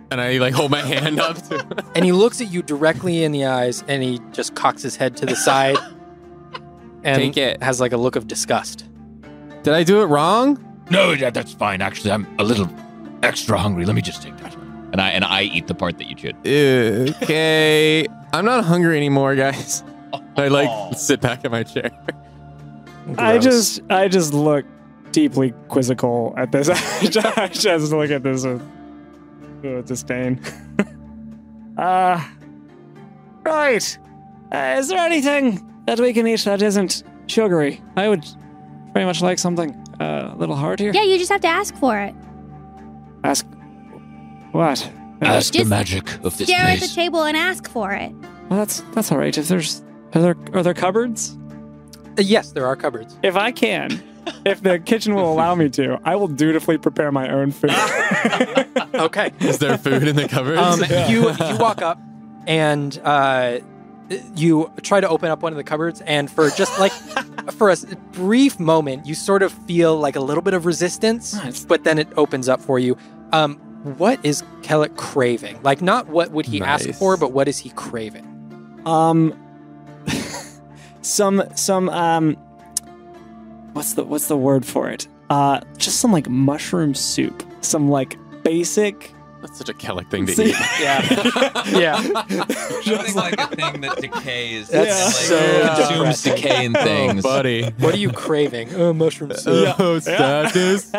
And I like hold my hand up to <laughs> and he looks at you directly in the eyes and he just cocks his head to the side and Take it. has like a look of disgust. Did I do it wrong? No, that, that's fine. Actually, I'm a little extra hungry. Let me just take that. And I and I eat the part that you chewed. Okay. I'm not hungry anymore, guys. <laughs> I like sit back in my chair. I just I just look deeply quizzical at this. <laughs> I just look at this with, with disdain. <laughs> uh right. Uh, is there anything that we can eat that isn't sugary? I would very much like something uh, a little heartier. Yeah, you just have to ask for it. Ask what? Ask the Just magic of this Stare at the table and ask for it. well, that's that's all right. If there's are there are there cupboards? Uh, yes, there are cupboards. If I can, if the kitchen will allow me to, I will dutifully prepare my own food. <laughs> Okay. Is there food in the cupboards? Um, <laughs> you you walk up and uh, you try to open up one of the cupboards, and for just like <laughs> for a brief moment, you sort of feel like a little bit of resistance, Nice. but then it opens up for you. Um, what is Kellic craving? Like, not what would he ask for, but what is he craving? Um, <laughs> some some um, what's the what's the word for it? Uh, just some like mushroom soup. Some like basic. That's such a Kellic thing to See- eat. <laughs> Yeah, <laughs> yeah. Something like a thing that decays. That's and, like, so consumes depressing. decaying things. Oh, buddy. What are you craving? Oh, mushroom soup. Oh, status.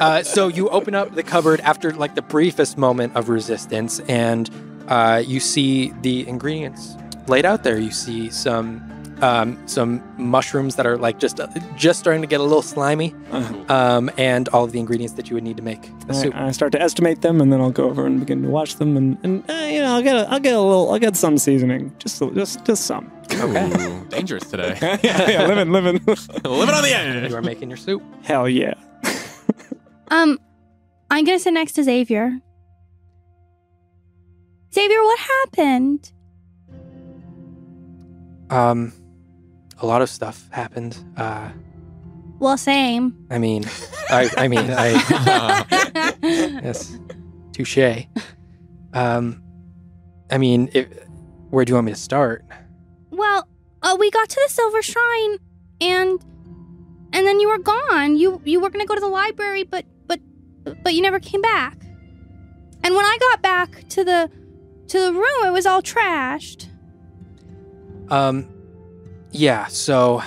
Uh, so you open up the cupboard after like the briefest moment of resistance, and uh, you see the ingredients laid out there. You see some um, some mushrooms that are like just just starting to get a little slimy, um, and all of the ingredients that you would need to make the soup. I, I start to estimate them, and then I'll go over and begin to watch them, and, and uh, you know I'll get a, I'll get a little I'll get some seasoning, just a- just just some. Ooh, dangerous today. <laughs> yeah, yeah, living living. <laughs> Living on the edge. You are making your soup. Hell yeah. Um, I'm gonna sit next to Xavier. Xavier, what happened? Um, a lot of stuff happened. Uh, Well, same. I mean, I, I mean, I. <laughs> yes, touche. Um, I mean, if, where do you want me to start? well, uh, we got to the Silver Shrine, and and then you were gone. You you were gonna go to the library, but but you never came back. And when I got back to the to the room, it was all trashed. Um, yeah. So,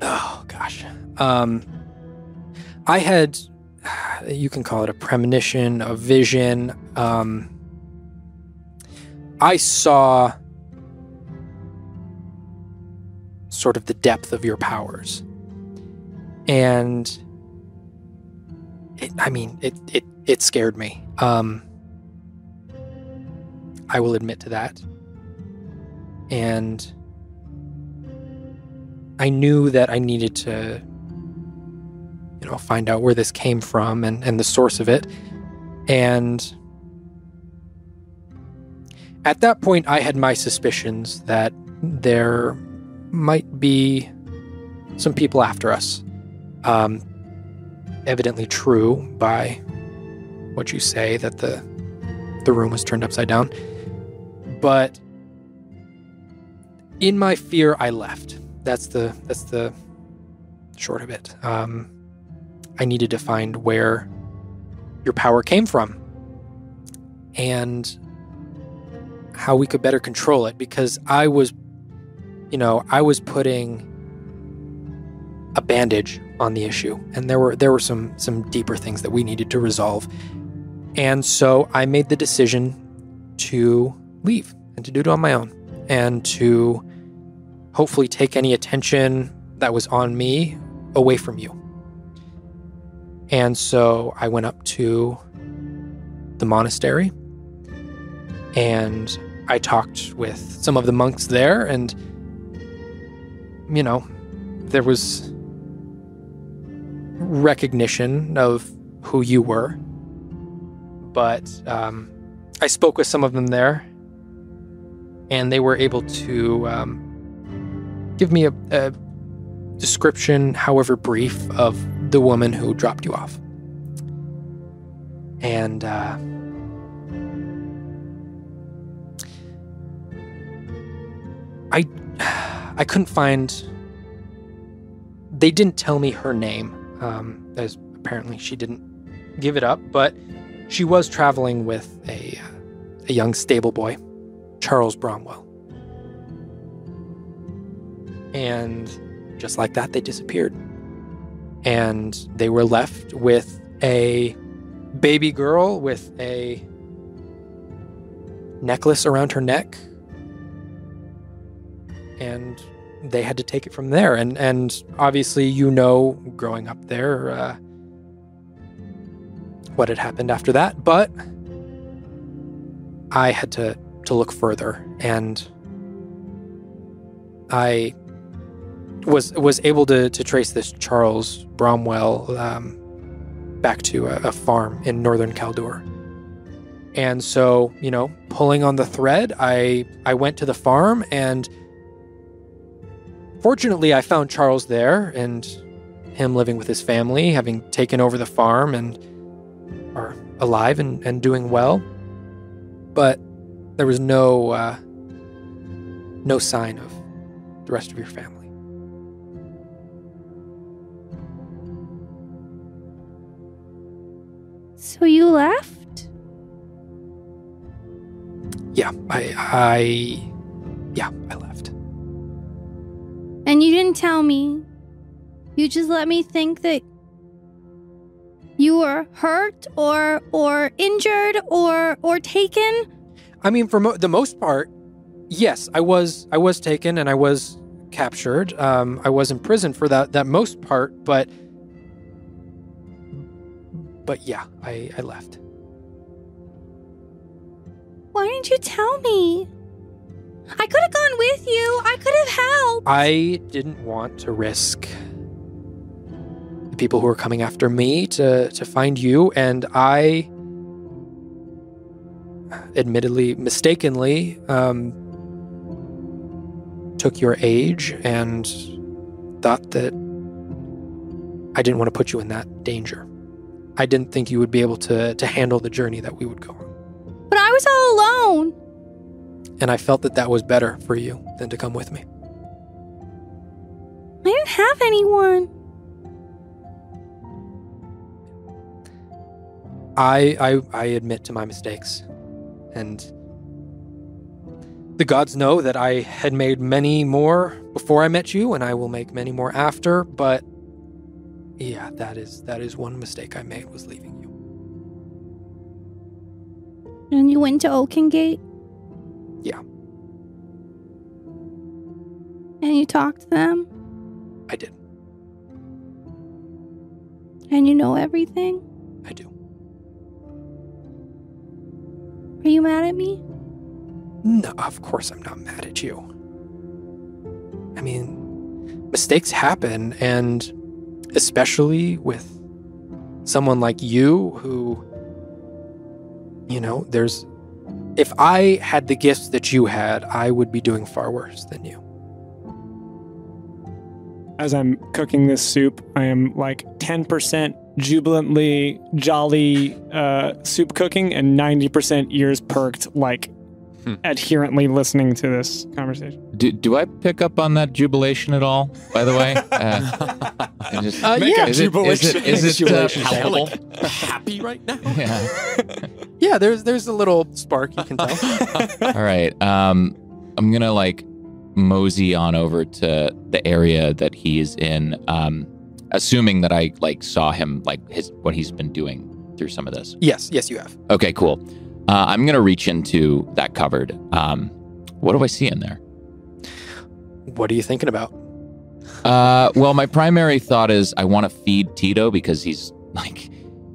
oh gosh. Um, I had, you can call it a premonition, a vision. Um, I saw sort of the depth of your powers, and it, I mean, it it it scared me. Um. I will admit to that. And I knew that I needed to, you know, find out where this came from and, and the source of it. And at that point, I had my suspicions that there might be some people after us. Um, evidently true by what you say that the the room was turned upside down. But in my fear, I left. That's the that's the short of it. Um, I needed to find where your power came from and how we could better control it because I was, you know, I was putting a bandage on the issue, and there were there were some some deeper things that we needed to resolve, and so I made the decision to leave and to do it on my own and to hopefully take any attention that was on me away from you. And so I went up to the monastery and I talked with some of the monks there, and you know, there was recognition of who you were. But um, I spoke with some of them there, and they were able to um, give me a, a description, however brief, of the woman who dropped you off. and uh, I <sighs> I couldn't find. They didn't tell me her name, um, as apparently she didn't give it up. But she was traveling with a a young stable boy, Charles Bromwell, and just like that, they disappeared, and they were left with a baby girl with a necklace around her neck and they had to take it from there. And and obviously you know growing up there uh, what had happened after that. But i had to to look further. And i was was able to to trace this charles bromwell um, back to a, a farm in northern Caldor. And so, you know, pulling on the thread, I I went to the farm and fortunately I found Charles there and him living with his family, having taken over the farm and are alive and, and doing well. But there was no uh, no sign of the rest of your family. So you left? Yeah, I I yeah, I left. And you didn't tell me. You just let me think that you were hurt or or injured or or taken. I mean, for mo- the most part, yes, I was I was taken and I was captured. Um, I was in prison for that that most part, but but yeah, I I left. Why didn't you tell me? I could have gone with you. I could have helped. I didn't want to risk the people who were coming after me to to find you, and I, admittedly, mistakenly, um, took your age and thought that I didn't want to put you in that danger. I didn't think you would be able to to handle the journey that we would go on, But I was all alone. And I felt that that was better for you than to come with me. I didn't have anyone. I, I I admit to my mistakes, and the gods know that I had made many more before I met you, and I will make many more after. But yeah, that is that is one mistake I made was leaving you. And you went to Oakengate? Yeah. And you talked to them? I did. And you know everything? I do. Are you mad at me? No, of course I'm not mad at you. I mean, mistakes happen, and especially with someone like you who, you know, there's. If I had the gifts that you had, I would be doing far worse than you. As I'm cooking this soup, I am like 10% jubilantly jolly uh, soup cooking and 90% ears perked, like Hmm. adherently listening to this conversation. Do, do I pick up on that jubilation at all? By the way, <laughs> uh, I just, Uh, yeah. is it, is it, is it uh, palpable? happy right now? <laughs> Yeah. <laughs> Yeah, there's there's a little spark you can tell. All right. Um, I'm gonna like mosey on over to the area that he is in. Um, assuming that I like saw him like his what he's been doing through some of this. yes, yes, you have. Okay, cool. Uh, I'm gonna reach into that cupboard. Um, what do I see in there? What are you thinking about? Uh, well, my primary thought is I want to feed Tito because he's like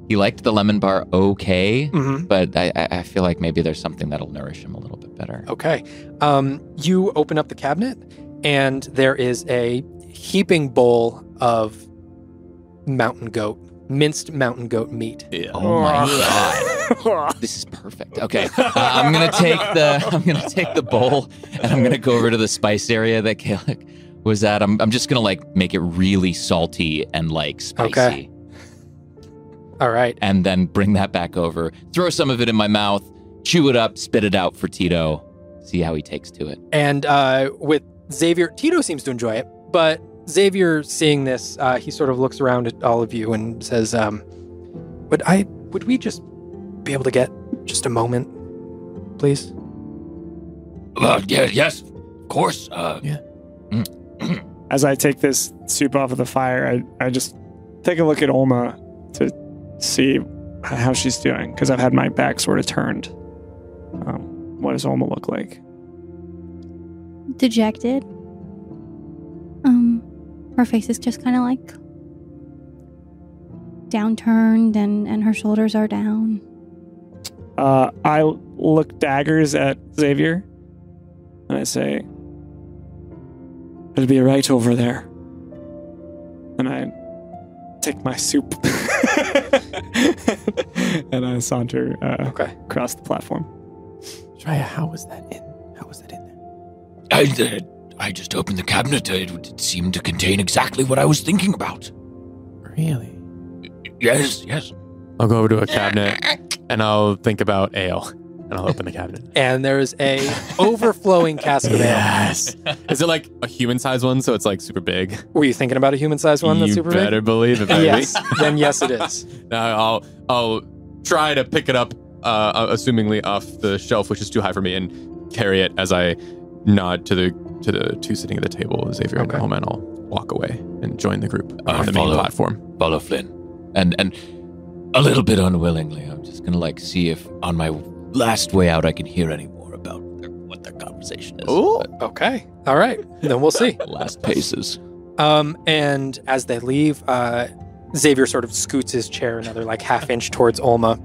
he liked the lemon bar okay, Mm-hmm. but I, I I feel like maybe there's something that'll nourish him a little bit better. Okay. Um, you open up the cabinet, and there is a heaping bowl of mountain goat, minced mountain goat meat. Yeah. Oh my god. <laughs> This is perfect. Okay, uh, I'm gonna <laughs> take the I'm gonna take the bowl and I'm gonna go over to the spice area that Kellic was at. I'm I'm just gonna like make it really salty and like spicy. Okay. All right. and then bring that back over, throw some of it in my mouth, chew it up, spit it out for Tito, see how he takes to it. And uh, with Xavier, Tito seems to enjoy it, but Xavier, seeing this, uh, he sort of looks around at all of you and says, um, "Would I? Would we just be able to get just a moment, please?" Uh, yeah, yes, of course. Uh, <clears throat> As I take this soup off of the fire, I, I just take a look at Olma to see how she's doing because I've had my back sort of turned. Um, what does Olma look like? Dejected. Her face is just kind of like downturned, and and her shoulders are down. Uh, I look daggers at Xavier and I say, It'll be right over there. And I take my soup <laughs> and I saunter uh, Okay. across the platform. Shreya, how was that in? How was that in there? I, uh, I just opened the cabinet. It, it seemed to contain exactly what I was thinking about. Really? Yes, yes. I'll go over to a cabinet and I'll think about ale and I'll open the cabinet. <laughs> And there's a overflowing cask of ale. Yes. Is it like a human sized one? So it's like super big. Were you thinking about a human-sized one that's you super better believe it, baby. Yes. then yes, it is. <laughs> Now I'll I'll try to pick it up, uh, assumingly off the shelf, which is too high for me, and carry it as I nod to the to the two sitting at the table, Xavier Okay. and Olma, and I'll walk away and join the group I on the main platform. Follow Flynn. And and a little bit unwillingly, I'm just gonna like see if on my last way out I can hear any more about their, what their conversation is. Oh. Okay. All right. Then we'll see. <laughs> Last paces. Um, and as they leave, uh, Xavier sort of scoots his chair another like half inch towards Olma.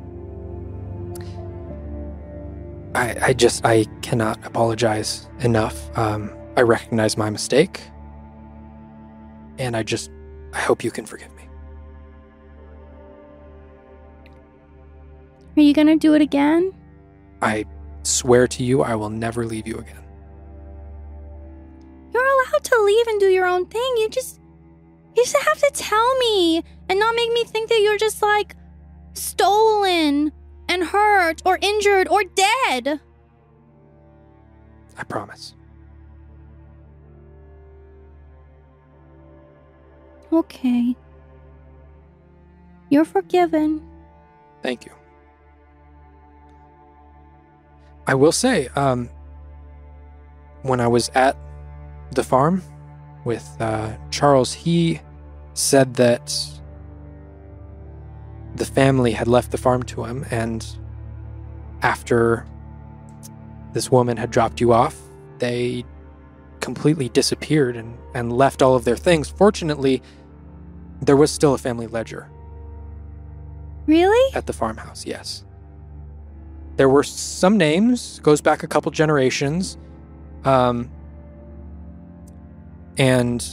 I, I just I cannot apologize enough. Um, I recognize my mistake, and I just I hope you can forgive me. Are you gonna do it again? I swear to you, I will never leave you again. You're allowed to leave and do your own thing. You just you just have to tell me and not make me think that you're just like stolen and hurt or injured or dead. I promise. Okay. You're forgiven. Thank you. I will say, um, when I was at the farm with uh, Charles, he said that the family had left the farm to him, and after this woman had dropped you off, they completely disappeared and, and left all of their things. Fortunately, there was still a family ledger Really? at the farmhouse, yes. There were some names, goes back a couple generations. Um, and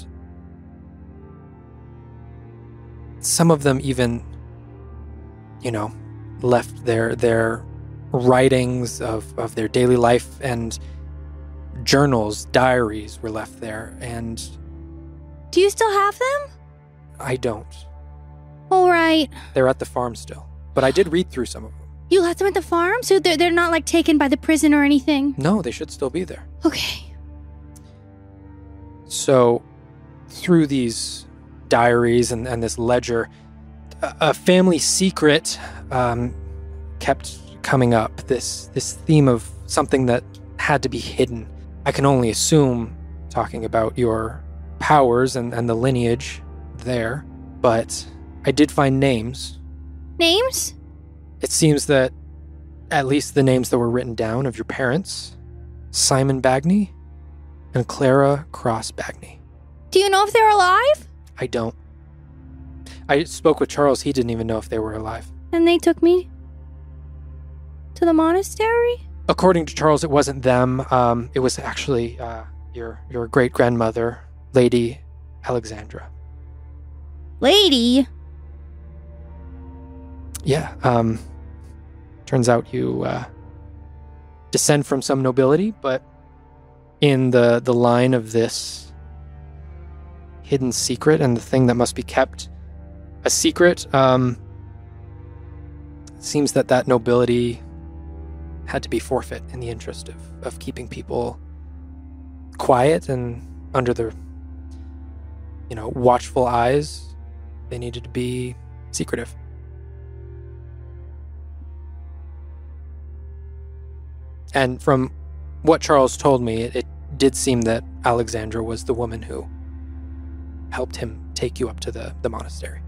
some of them even, you know, left their their writings of, of their daily life and journals, diaries were left there, and Do you still have them? I don't. All right. They're at the farm still. But I did read through some of them. You left them at the farm? So they're, they're not like taken by the prison or anything? No, they should still be there. Okay. So, through these diaries and, and this ledger, a, family secret um, kept coming up. This this theme of something that had to be hidden. I can only assume, talking about your powers and, and the lineage there, but I did find names. Names? It seems that at least the names that were written down of your parents, Simon Bagney and Clara Cross Bagney. Do you know if they're alive? I don't. I spoke with Charles. He didn't even know if they were alive. And they took me to the monastery? According to Charles, it wasn't them. Um, it was actually uh, your your great grandmother, Lady Alexandra. Lady? Yeah. Um, turns out you uh, descend from some nobility, but in the the line of this hidden secret and the thing that must be kept a secret, um, seems that that nobility had to be forfeit in the interest of, of keeping people quiet and under the you know watchful eyes. They needed to be secretive. And from what charles told me it, it did seem that alexandra was the woman who helped him take you up to the, the monastery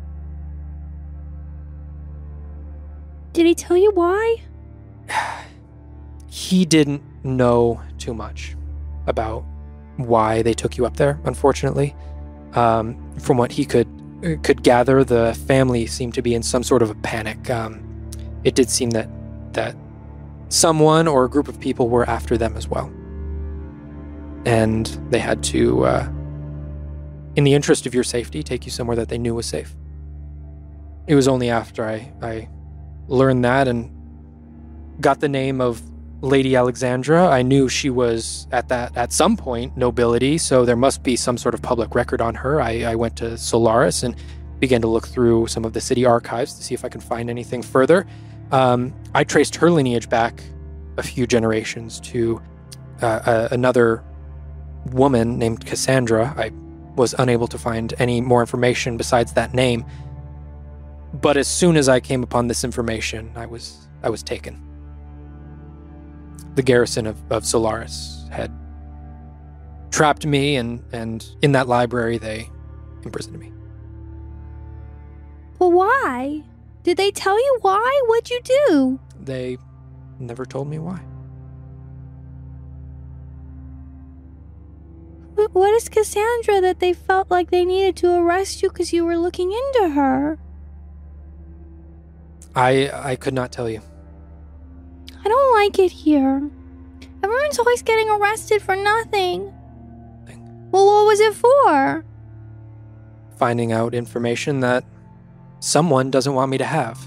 Did he tell you why? <sighs> he didn't know too much about why they took you up there. Unfortunately, um, from what he could could gather, the family seemed to be in some sort of a panic. Um, it did seem that that someone or a group of people were after them as well, and they had to, uh, in the interest of your safety, take you somewhere that they knew was safe. It was only after I I learned that and got the name of Lady Alexandra. I knew she was at that at some point nobility, so there must be some sort of public record on her. I, I went to Solaris and began to look through some of the city archives to see if I can find anything further. Um, I traced her lineage back a few generations to uh, uh, another woman named Cassandra. I was unable to find any more information besides that name. But as soon as I came upon this information, I was I was taken. The garrison of, of Solaris had trapped me and, and in that library they imprisoned me. Well, why? Did they tell you why? What'd you do? They never told me why. What is Cassandra that they felt like they needed to arrest you because you were looking into her? I I could not tell you. I don't like it here. Everyone's always getting arrested for nothing. Well, what was it for? Finding out information that someone doesn't want me to have.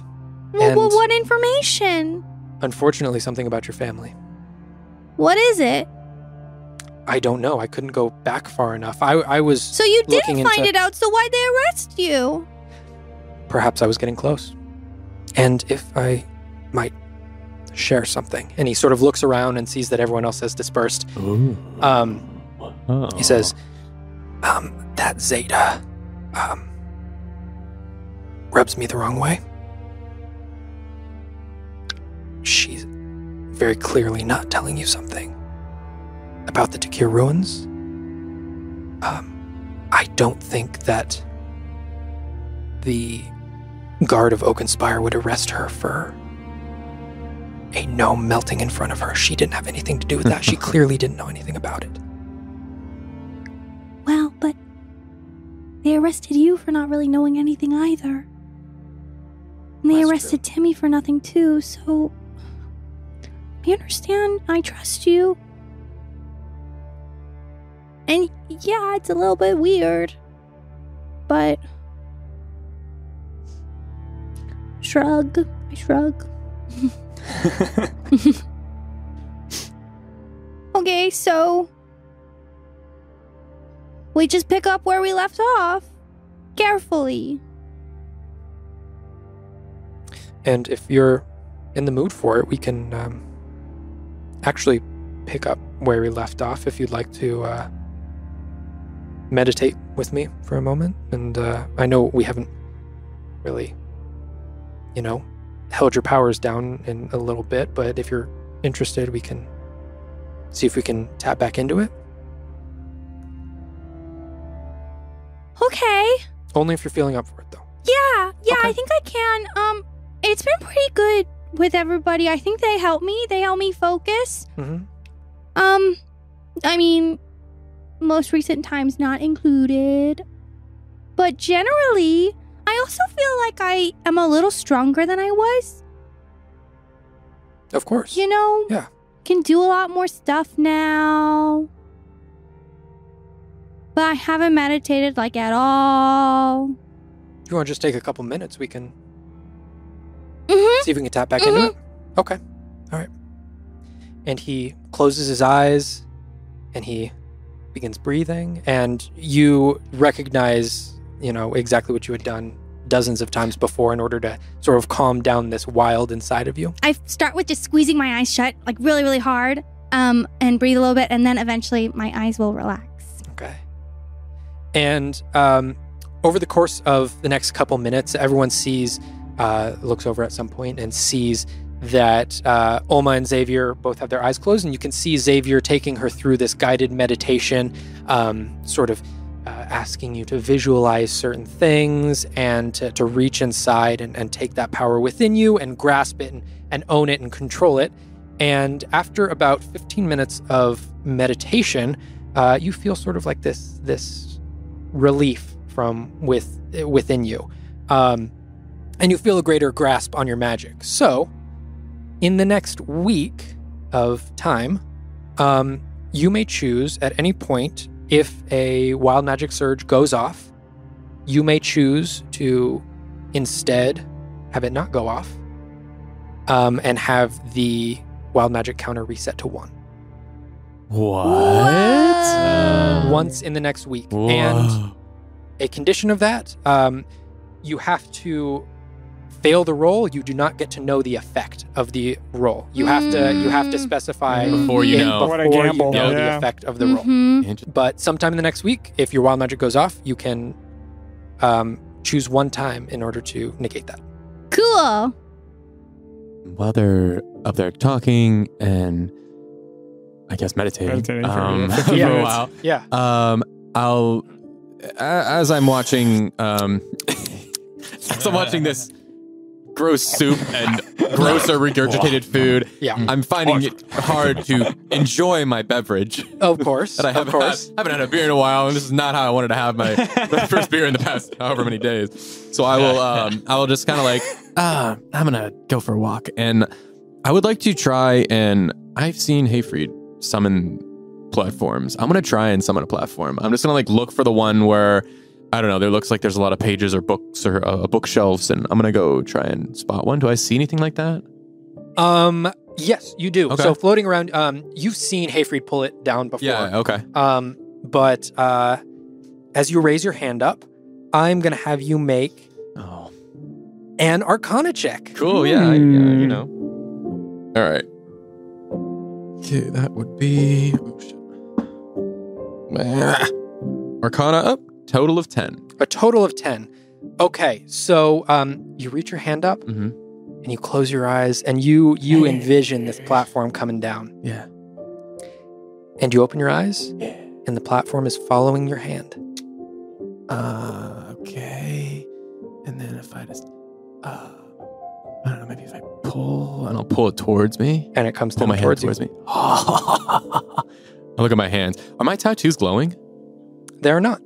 Well, well, what information? Unfortunately, something about your family. What is it? I don't know. I couldn't go back far enough. I I was So you didn't find into- it out, so why'd they arrest you? perhaps I was getting close. And if I might share something, and he sort of looks around and sees that everyone else has dispersed. Um, he says, um, "That Zeyda, um, rubs me the wrong way. She's very clearly not telling you something about the Dakir ruins. Um, I don't think that the guard of Oakenspire would arrest her for a gnome melting in front of her. She didn't have anything to do with that. she <laughs> clearly didn't know anything about it. Well, but they arrested you for not really knowing anything either. And they That's arrested Timmy for nothing too, so I understand. I trust you. And yeah, it's a little bit weird. But shrug. I shrug. <laughs> Okay, so we just pick up where we left off. Carefully. And if you're in the mood for it, we can um, actually pick up where we left off if you'd like to uh, meditate with me for a moment. And uh, I know we haven't really, you know, held your powers down in a little bit, but if you're interested, we can see if we can tap back into it. Okay. Only if you're feeling up for it, though. Yeah, yeah, Okay. I think I can. Um it's been pretty good with everybody. I think they help me. They help me focus. hmm Um I mean most recent times not included. But generally, I also feel like I am a little stronger than I was. Of course. You know? Yeah. Can do a lot more stuff now. But I haven't meditated like at all. If you want to just take a couple minutes, we can Mm-hmm. See if we can tap back into it. Okay. All right. And he closes his eyes and he begins breathing. And you recognize, you know, exactly what you had done dozens of times before in order to sort of calm down this wild inside of you. I start with just squeezing my eyes shut, like really, really hard, um, and breathe a little bit, and then eventually my eyes will relax. Okay. And um, over the course of the next couple minutes, everyone sees, uh, looks over at some point and sees that uh, Olma and Xavier both have their eyes closed, and you can see Xavier taking her through this guided meditation, um, sort of uh, asking you to visualize certain things and to, to reach inside and, and take that power within you and grasp it and, and own it and control it. And after about 15 minutes of meditation, uh, you feel sort of like this this relief from with within you, um, and you feel a greater grasp on your magic. So, in the next week of time, um, you may choose at any point if a wild magic surge goes off. You may choose to instead have it not go off, um, and have the wild magic counter reset to one What? once in the next week. And a condition of that, um, you have to fail the roll. You do not get to know the effect of the roll. You have to you have to Mm. specify Before you in- know. What a before gamble, you know the effect of the roll. Mhm. Inter- But sometime in the next week, if your wild magic goes off, you can um, choose one time in order to negate that. Cool. While they're up there talking and I guess meditating, Meditating for, um, <laughs> <laughs> yeah, for Yeah. a while, Yeah. Um, I'll as I'm watching um, <laughs> as I'm watching this gross soup and grosser regurgitated <laughs> food, Yeah. I'm finding it hard to enjoy my beverage. Of course. That I haven't course. had, haven't had a beer in a while, and this is not how I wanted to have my, my <laughs> first beer in the past however many days. So I will um, I will just kind of like <laughs> ah, I'm gonna go for a walk, and I would like to try and I've seen Hayfried summon platforms. I'm gonna try and summon a platform. I'm just gonna like look for the one where I don't know. There looks like there's a lot of pages or books or uh, bookshelves, and I'm gonna go try and spot one. Do I see anything like that? Um. Yes, you do. Okay. So floating around, um, you've seen Hayfried pull it down before. Yeah. Okay. Um, but uh, as you raise your hand up, I'm gonna have you make Oh. an Arcana check. Cool. Yeah. I, yeah. You Hmm. know. All right. Okay, that would be. Oh shit. Arcana up. Total of ten. A total of ten. Okay, so um, you reach your hand up Mm-hmm. and you close your eyes, and you you envision this platform coming down, Yeah. and you open your eyes, and the platform is following your hand. Uh. Okay. And then if I just. Uh. I don't know. Maybe if I pull, and I'll pull it towards me. And it comes Pull down my hand towards towards you. me. <laughs> I look at my hands. Are my tattoos glowing? They are not.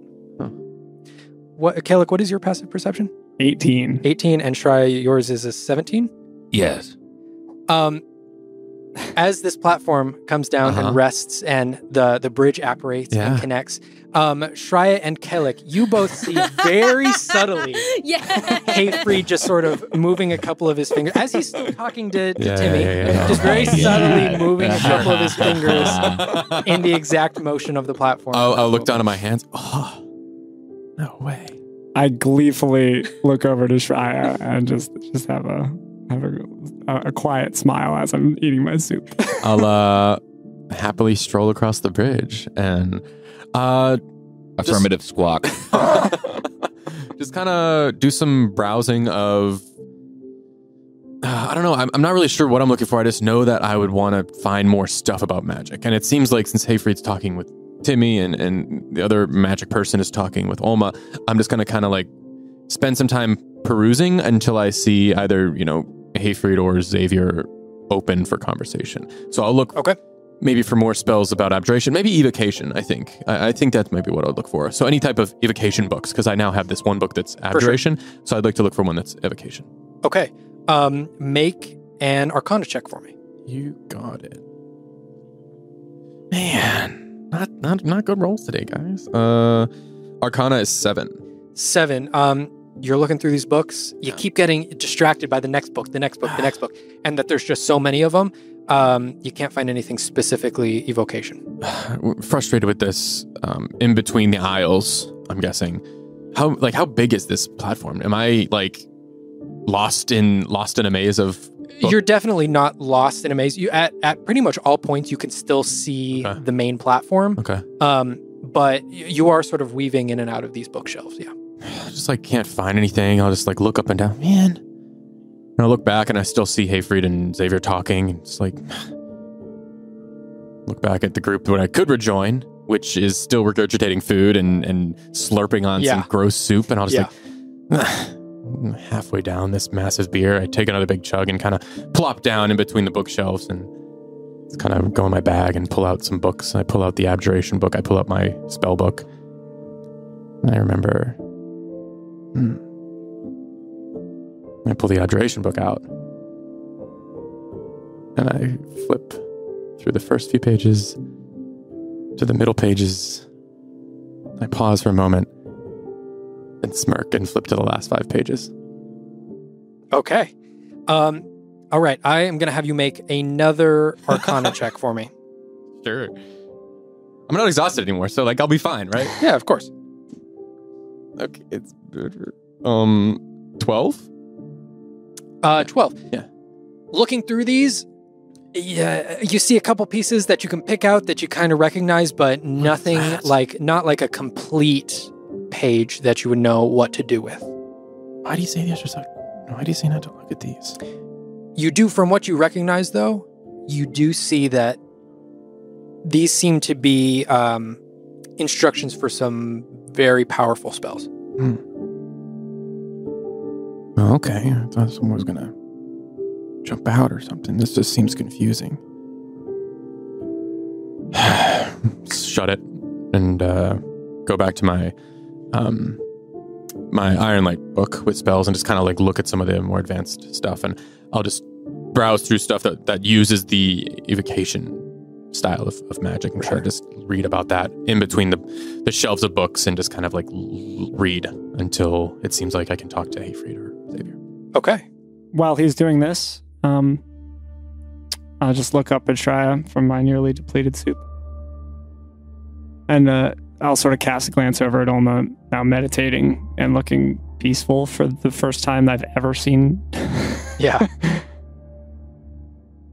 Huh. What, Kellic, what is your passive perception? 18. 18, and Shry, yours is a 17? Yes. Um, as this platform comes down Uh-huh. and rests and the, the bridge apparates Yeah. and connects, um, Shreya and Kellic, you both see very <laughs> subtly Yeah. Hayfried just sort of moving a couple of his fingers as he's still talking to, to Yeah, Timmy, yeah, yeah, yeah. just very Yeah. subtly moving a couple of his <laughs> fingers in the exact motion of the platform. I'll, I'll look down at my hands. Oh, <gasps> no way. I gleefully look over to Shreya and just just have a have a, a, a quiet smile as I'm eating my soup. <laughs> I'll uh, happily stroll across the bridge and uh, Affirmative squawk. <laughs> just kind of do some browsing of. Uh, I don't know. I'm, I'm not really sure what I'm looking for. I just know that I would want to find more stuff about magic. And it seems like since Hayfried's talking with Timmy and, and the other magic person is talking with Olma, I'm just going to kind of like spend some time perusing until I see either, you know, Hayfried or Xavier open for conversation. So I'll look Okay. maybe for more spells about abjuration, maybe evocation. I think I, I think that's maybe what I'd look for. So any type of evocation books, because I now have this one book that's sure. abjuration. So I'd like to look for one that's evocation. Okay. Um, make an Arcana check for me. You got it, man. Not not not good rolls today, guys. Uh, Arcana is seven. Seven. Um, you're looking through these books. You keep getting distracted by the next book, the next book, the next book, <sighs> and that there's just so many of them. Um, you can't find anything specifically evocation. <sighs> Frustrated with this. Um, in between the aisles, I'm guessing. how like how big is this platform? Am I like lost in lost in a maze of You're definitely not lost in a maze. You at at pretty much all points you can still see Okay. the main platform. Okay. Um, but you are sort of weaving in and out of these bookshelves. Yeah. I <sighs> just like can't find anything. I'll just like look up and down. Man. And I look back and I still see Hayfried and Xavier talking. It's like <sighs> look back at the group that I could rejoin, which is still regurgitating food and, and slurping on Yeah. some gross soup. And I'll just Yeah. like <sighs> halfway down this massive beer, I take another big chug and kind of plop down in between the bookshelves and kind of go in my bag and pull out some books. I pull out the abjuration book. I pull out my spell book. And I remember Hmm. I pull the abjuration book out. And I flip through the first few pages to the middle pages. I pause for a moment and smirk and flip to the last five pages. Okay. Um, all right. I am gonna have you make another Arcana <laughs> check for me. Sure. I'm not exhausted anymore, so like I'll be fine, right? Yeah, of course. Okay, it's um 12? Uh, twelve. Yeah. Looking through these, yeah, you see a couple pieces that you can pick out that you kind of recognize, but nothing like not like a complete page that you would know what to do with. Why do you say the extra so why do you say not to look at these? You do, from what you recognize, though, you do see that these seem to be um, instructions for some very powerful spells. Oh, okay. I thought someone was gonna jump out or something. This just seems confusing. <sighs> Shut it and uh, go back to my um, my Iron Light book with spells and just kind of like look at some of the more advanced stuff. And I'll just browse through stuff that, that uses the evocation style of, of magic and try to just read about that in between the, the shelves of books and just kind of like l- read until it seems like I can talk to Hayfried or Xavier. Okay. While he's doing this, um, I'll just look up at Shreya from my nearly depleted soup. And uh, I'll sort of cast a glance over at Olma, now meditating and looking peaceful for the first time I've ever seen. <laughs> Yeah.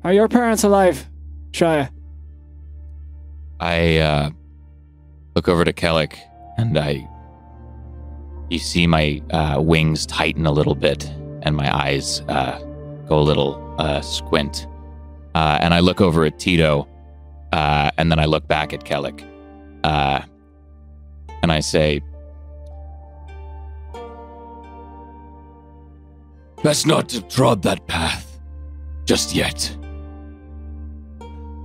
Are your parents alive, Shreya? I uh, look over to Kellic and I. You see my uh, wings tighten a little bit and my eyes uh, go a little uh, squint. Uh, and I look over at Tito uh, and then I look back at Kellic. And I say, Best not to trod that path. Just yet.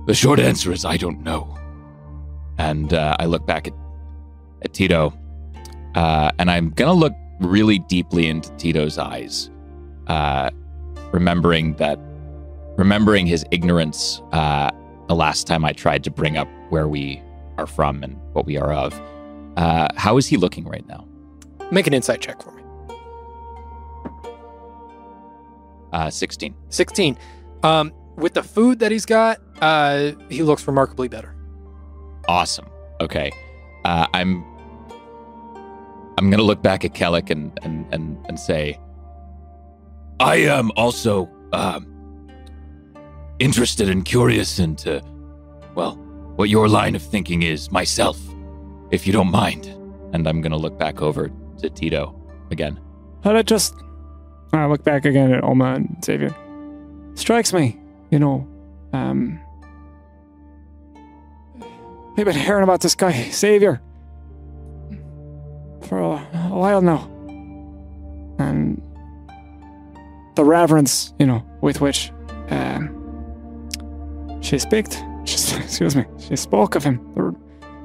The short answer is I don't know. and uh, I look back at, at Tito, uh, and I'm gonna look really deeply into Tito's eyes, uh, remembering that, remembering his ignorance uh, the last time I tried to bring up where we are from and what we are of. Uh, how is he looking right now? Make an insight check for me. Uh, 16. 16. Um, with the food that he's got, uh, he looks remarkably better. Awesome. Okay. Uh, I'm I'm gonna look back at Kellic and and and, and say, I am also um, interested and curious into, well, what your line of thinking is myself, if you don't mind. and I'm gonna look back over to Tito again. But it just. I look back again at Olma and Xavier. Strikes me, you know, um. We've been hearing about this guy, Xavier, for a, a while now. And the reverence, you know, with which um, she she, <laughs> excuse me, she spoke of him. The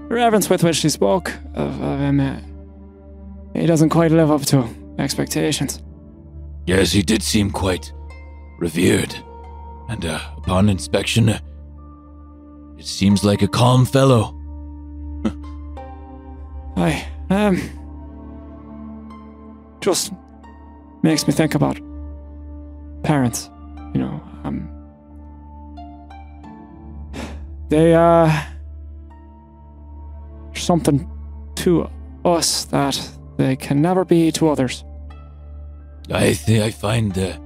reverence with which she spoke of, of him, uh, he doesn't quite live up to expectations. Yes, he did seem quite revered. And uh, upon inspection, uh, it seems like a calm fellow. <laughs> I um just makes me think about parents, you know, um they uh something to us that they can never be to others. I th- I find uh,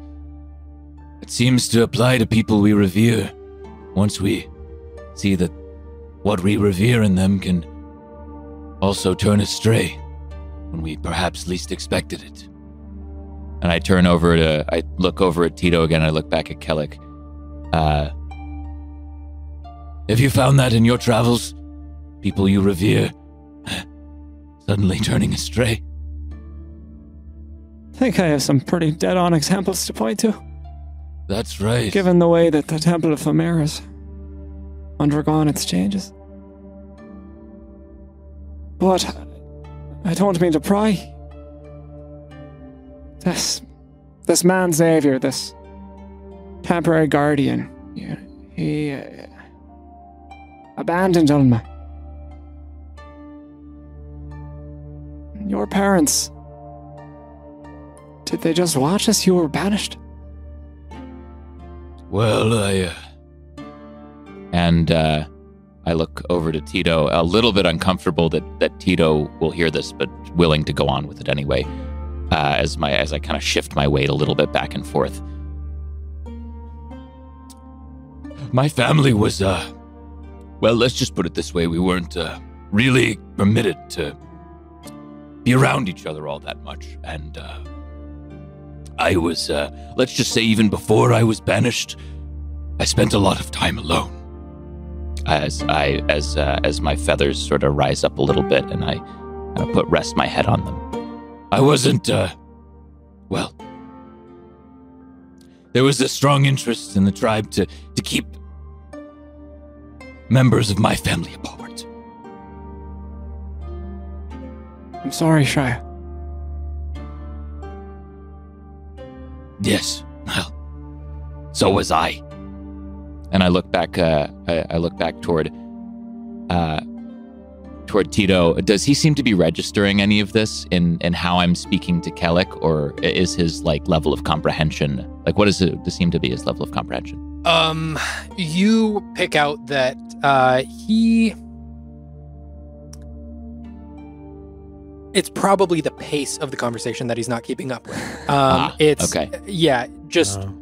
it seems to apply to people we revere. Once we see that what we revere in them can also turn astray when we perhaps least expected it. And I turn over to, I look over at Tito again. I look back at Kellic. Uh, Have you found that in your travels? People you revere suddenly turning astray? I think I have some pretty dead on examples to point to, That's right. given the way that the Temple of Famir has undergone its changes. But I don't mean to pry. This, this man Xavier, this temporary guardian, he, he uh, abandoned Olma. Your parents, did they just watch as you were banished? Well, I. Uh, and uh, I look over to Tito, a little bit uncomfortable that, that Tito will hear this, but willing to go on with it anyway. Uh, as my as I kind of shift my weight a little bit back and forth. my family was, uh. Well, let's just put it this way we weren't uh, really permitted to be around each other all that much. And uh, I was, uh, let's just say, even before I was banished, I spent a lot of time alone. As I as uh, as my feathers sort of rise up a little bit, and I kind put rest my head on them. I wasn't, uh, well, there was a strong interest in the tribe to, to keep members of my family apart. I'm sorry, Shia. Yes, well, so was I. and I look back. Uh, I, I look back toward, uh, toward Tito. Does he seem to be registering any of this in in how I'm speaking to Kellic, or is his like level of comprehension like what does it does seem to be his level of comprehension? Um, you pick out that uh, he. It's probably the pace of the conversation that he's not keeping up with. Um, Ah, it's okay. yeah, just Oh.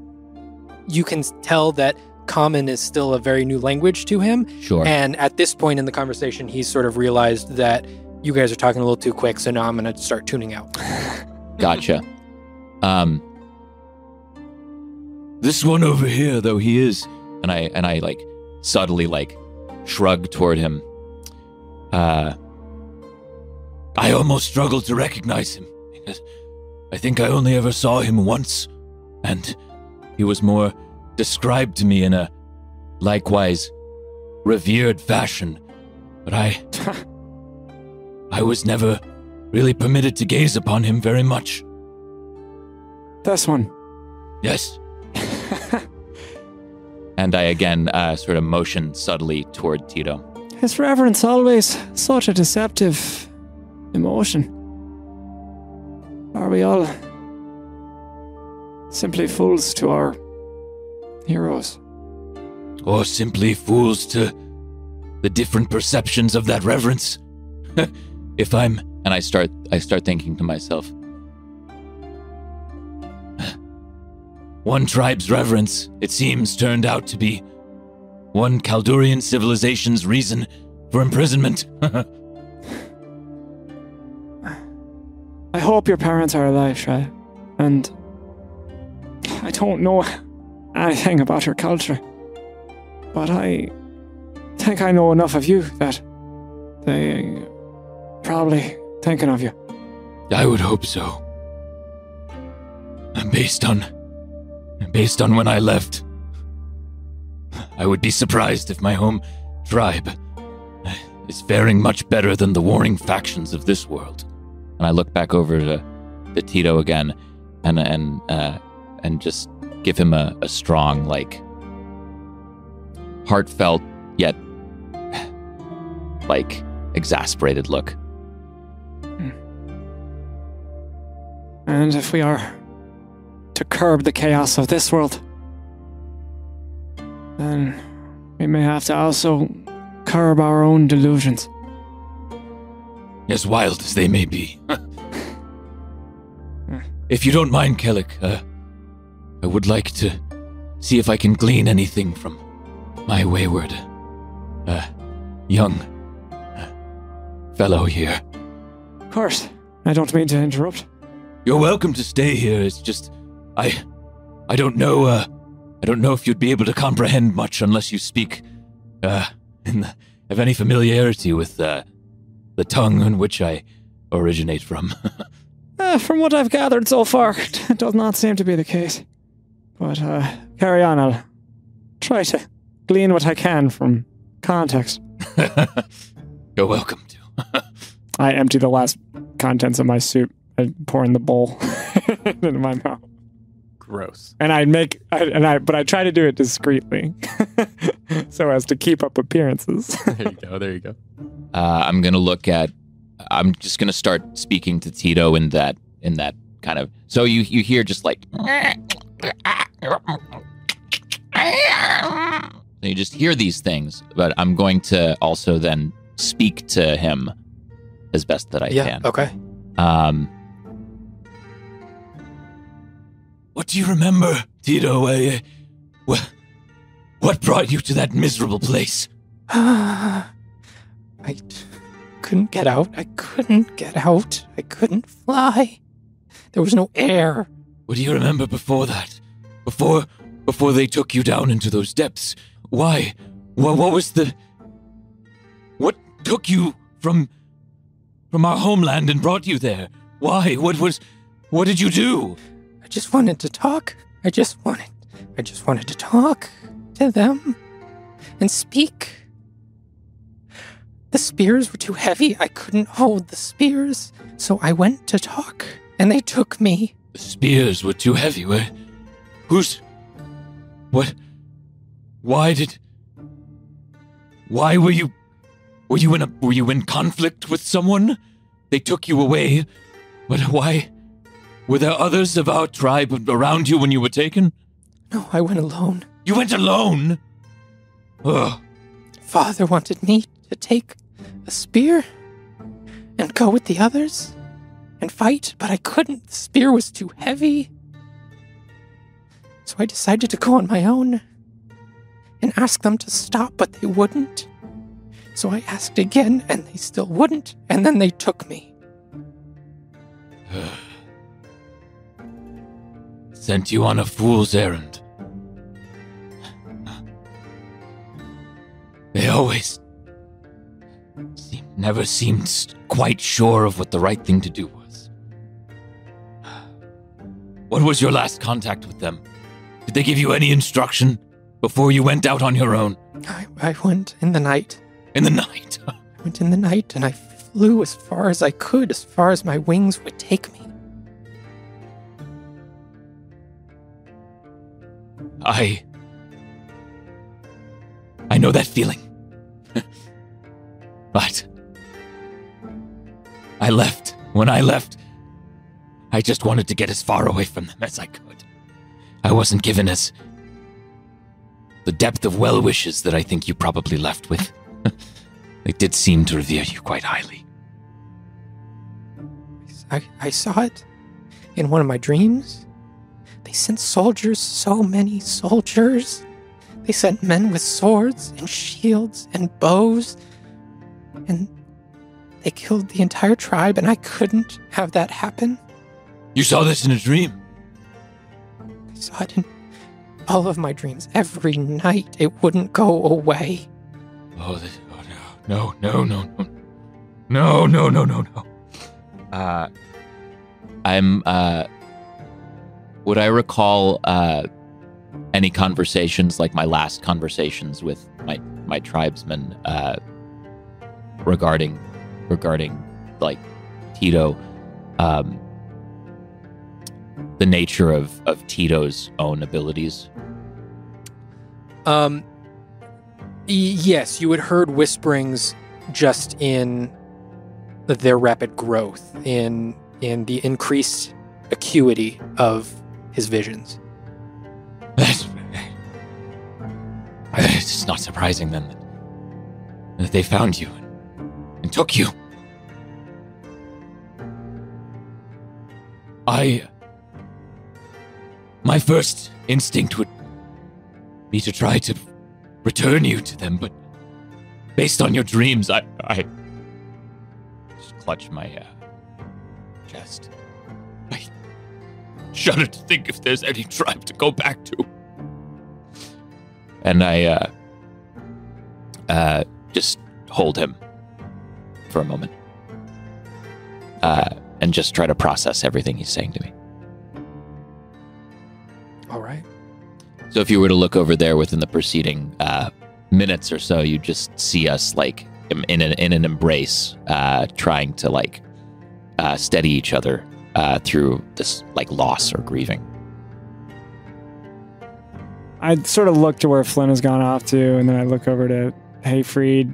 you can tell that common is still a very new language to him, Sure. and at this point in the conversation, he's sort of realized that you guys are talking a little too quick. So now I'm going to start tuning out. <laughs> Gotcha. Um, This one over here, though he is, and I and I like subtly like shrug toward him. Uh, I almost struggled to recognize him because I think I only ever saw him once, and he was more described to me in a likewise revered fashion. But I. <laughs> I was never really permitted to gaze upon him very much. This one. Yes, <laughs> and I again uh, sort of motion subtly toward Tito. His reverence always such a deceptive emotion. Are we all simply fools to our heroes? or simply fools to the different perceptions of that reverence. <laughs> if I'm And I start I start thinking to myself, <sighs> One tribe's reverence, it seems, turned out to be one Kaldurian civilization's reason for imprisonment. <laughs> I hope your parents are alive, Shia. And I don't know <laughs> anything about your culture, but I think I know enough of you that they probably thinking of you. I would hope so. And Based on. Based on when I left. I would be surprised if my home tribe is faring much better than the warring factions of this world. And I look back over to, to Tito again, and and uh, and just give him a, a strong, like, heartfelt yet <sighs> like exasperated look. And if we are to curb the chaos of this world, then we may have to also curb our own delusions. As wild as they may be. <laughs> if you don't mind, Kellic, uh, I would like to see if I can glean anything from my wayward, uh, young uh, fellow here. Of course. I don't mean to interrupt. You're welcome to stay here. It's just, I, I don't know, uh, I don't know if you'd be able to comprehend much unless you speak, uh, in the, have any familiarity with, uh, the tongue in which I originate from. <laughs> Uh, from what I've gathered so far, <laughs> it does not seem to be the case. But uh, carry on. I'll try to glean what I can from context. <laughs> You're welcome to. I empty the last contents of my soup. I pour in the bowl into my mouth, Gross. and I make. I, and I, but I try to do it discreetly, <laughs> so as to keep up appearances. <laughs> There you go. There you go. Uh, I'm gonna look at. I'm just gonna start speaking to Tito in that in that kind of. So you you hear just like. You just hear these things, but I'm going to also then speak to him as best that I yeah. can. Okay. Um, What do you remember, Tito? Uh, wh- what brought you to that miserable place? <sighs> I couldn't get out. I couldn't get out. I couldn't fly. There was no air. What do you remember before that? Before before they took you down into those depths? Why? What, what was the What took you from from our homeland and brought you there? Why? What was What did you do? I just wanted to talk. I just wanted. I just wanted to talk to them and speak. The spears were too heavy. I couldn't hold the spears. So I went to talk, and they took me. The spears were too heavy. Where Who's What Why did Why were you Were you in a were you in conflict with someone? They took you away. But why were there others of our tribe around you when you were taken? No, I went alone. You went alone? Ugh. Father wanted me to take a spear and go with the others and fight, but I couldn't. The spear was too heavy. So I decided to go on my own and ask them to stop, but they wouldn't. So I asked again, and they still wouldn't, and then they took me. Sent you on a fool's errand. They always seem, never seemed quite sure of what the right thing to do was. What was your last contact with them? Did they give you any instruction before you went out on your own I, I went in the night. in the night? I went in the night, and I flew as far as I could, as far as my wings would take me. I. I know that feeling. <laughs> but. I left. When I left, I just wanted to get as far away from them as I could. I wasn't given as. the depth of well wishes that I think you probably left with. <laughs> they did seem to revere you quite highly. I, I saw it in one of my dreams. They sent soldiers, so many soldiers. They sent men with swords and shields and bows. And they killed the entire tribe, and I couldn't have that happen. You saw this in a dream. I saw it in all of my dreams. Every night, it wouldn't go away. Oh, this, oh no, no, no, no, no, no, no, no, no. uh, I'm. Uh, would I recall uh, any conversations like my last conversations with my my tribesmen uh, regarding regarding like Tito, um, the nature of of Tito's own abilities? Um, yes, you had heard whisperings just in their rapid growth, in in the increased acuity of his visions. It's not surprising then that, they found you and, and took you. I my first instinct would be to try to return you to them, but based on your dreams, I, I just clutch my uh, chest. Shudder to think if there's any tribe to go back to. And I uh, uh, just hold him for a moment uh, and just try to process everything he's saying to me. All right. So if you were to look over there within the preceding uh, minutes or so, you just see us like in in an, in an embrace, uh, trying to like uh, steady each other uh, through this like loss or grieving. I sort of look to where Flynn has gone off to, and then I look over to Hayfried.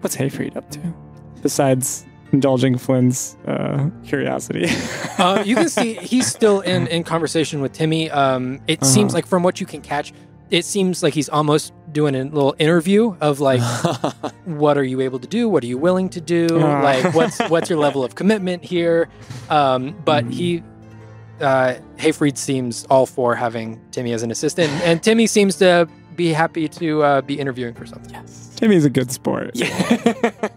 What's Hayfried up to? Besides indulging Flynn's uh, curiosity. <laughs> Uh, you can see <laughs> he's still in, in conversation with Timmy. Um, it seems Uh-huh. like from what you can catch, it seems like he's almost doing a little interview of like, <laughs> what are you able to do? What are you willing to do? Like, what's <laughs> what's your level of commitment here? Um, but he, uh, Hayfried seems all for having Timmy as an assistant, and Timmy seems to be happy to uh, be interviewing for something. Yes. Timmy's a good sport. Yeah. <laughs>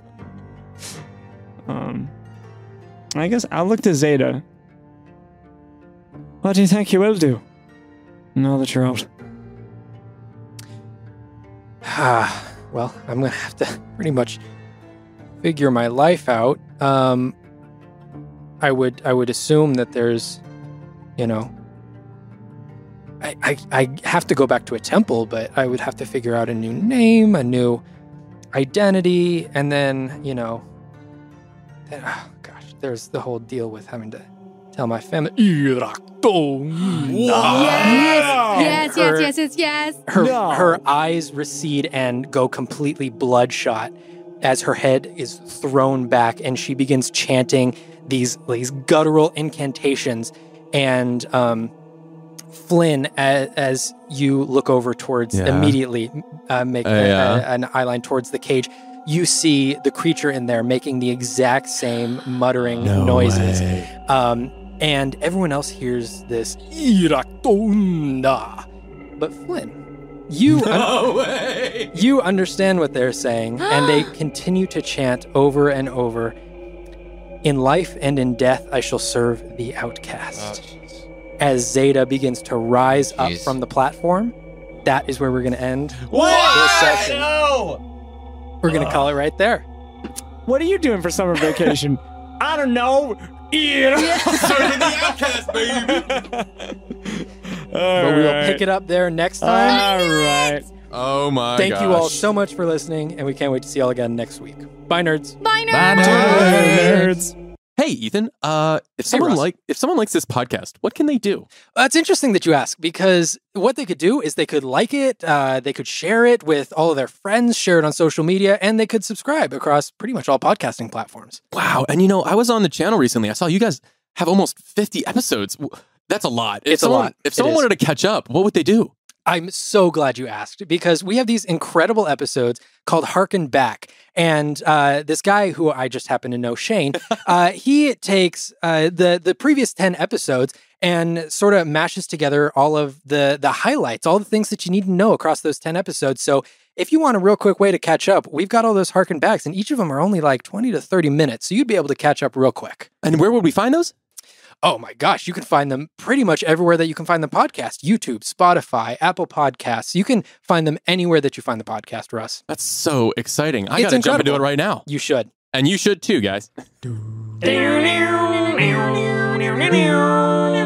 um, I guess I'll look to Zeyda. What do you think you will do? Now that you're out. Ah, well, I'm gonna have to pretty much figure my life out. Um, I would, I would assume that there's, you know, I, I, I have to go back to a temple, but I would have to figure out a new name, a new identity, and then, you know, then, oh, gosh, there's the whole deal with having to tell my family. Yes, yes, Her- yes, yes, yes. her No. her eyes recede and go completely bloodshot as her head is thrown back and she begins chanting these these guttural incantations and um Flynn, as, as you look over towards Yeah. immediately, uh, make Uh, a- yeah. a- an eye line towards the cage. You see the creature in there making the exact same muttering noises. Um, and everyone else hears this Iraktonda. But Flynn, you <laughs> un- you understand what they're saying, <gasps> and they continue to chant over and over. In life and in death, I shall serve the outcast. As Zeyda begins to rise up from the platform, that is where we're going to end this session. We're going to call it right there. What are you doing for summer vacation? <laughs> I don't know. <laughs> <laughs> But we will pick it up there next time. All right. Oh my Thank you all so much for listening, and we can't wait to see you all again next week. Bye, nerds. Bye, nerds. Bye, nerds. Nerds. Hey, Ethan. Uh, if someone Ross. like if someone likes this podcast, what can they do? Uh, it's interesting that you ask because what they could do is they could like it, uh, they could share it with all of their friends, share it on social media, and they could subscribe across pretty much all podcasting platforms. Wow. And you know, I was on the channel recently. I saw you guys have almost 50 episodes. That's a lot. If It's a someone, lot. If someone wanted to catch up, what would they do? I'm so glad you asked because we have these incredible episodes called Harken Back. And uh, this guy who I just happen to know, Shane, <laughs> uh, he takes uh, the, the previous 10 episodes and sort of mashes together all of the, the highlights, all the things that you need to know across those 10 episodes. So if you want a real quick way to catch up, we've got all those Harken Backs, and each of them are only like 20 to 30 minutes. So you'd be able to catch up real quick. And where would we find those? Oh my gosh, you can find them pretty much everywhere that you can find the podcast YouTube, Spotify, Apple Podcasts. You can find them anywhere that you find the podcast, Russ. That's so exciting. I got to jump into it right now. You should. And you should too, guys. Meow.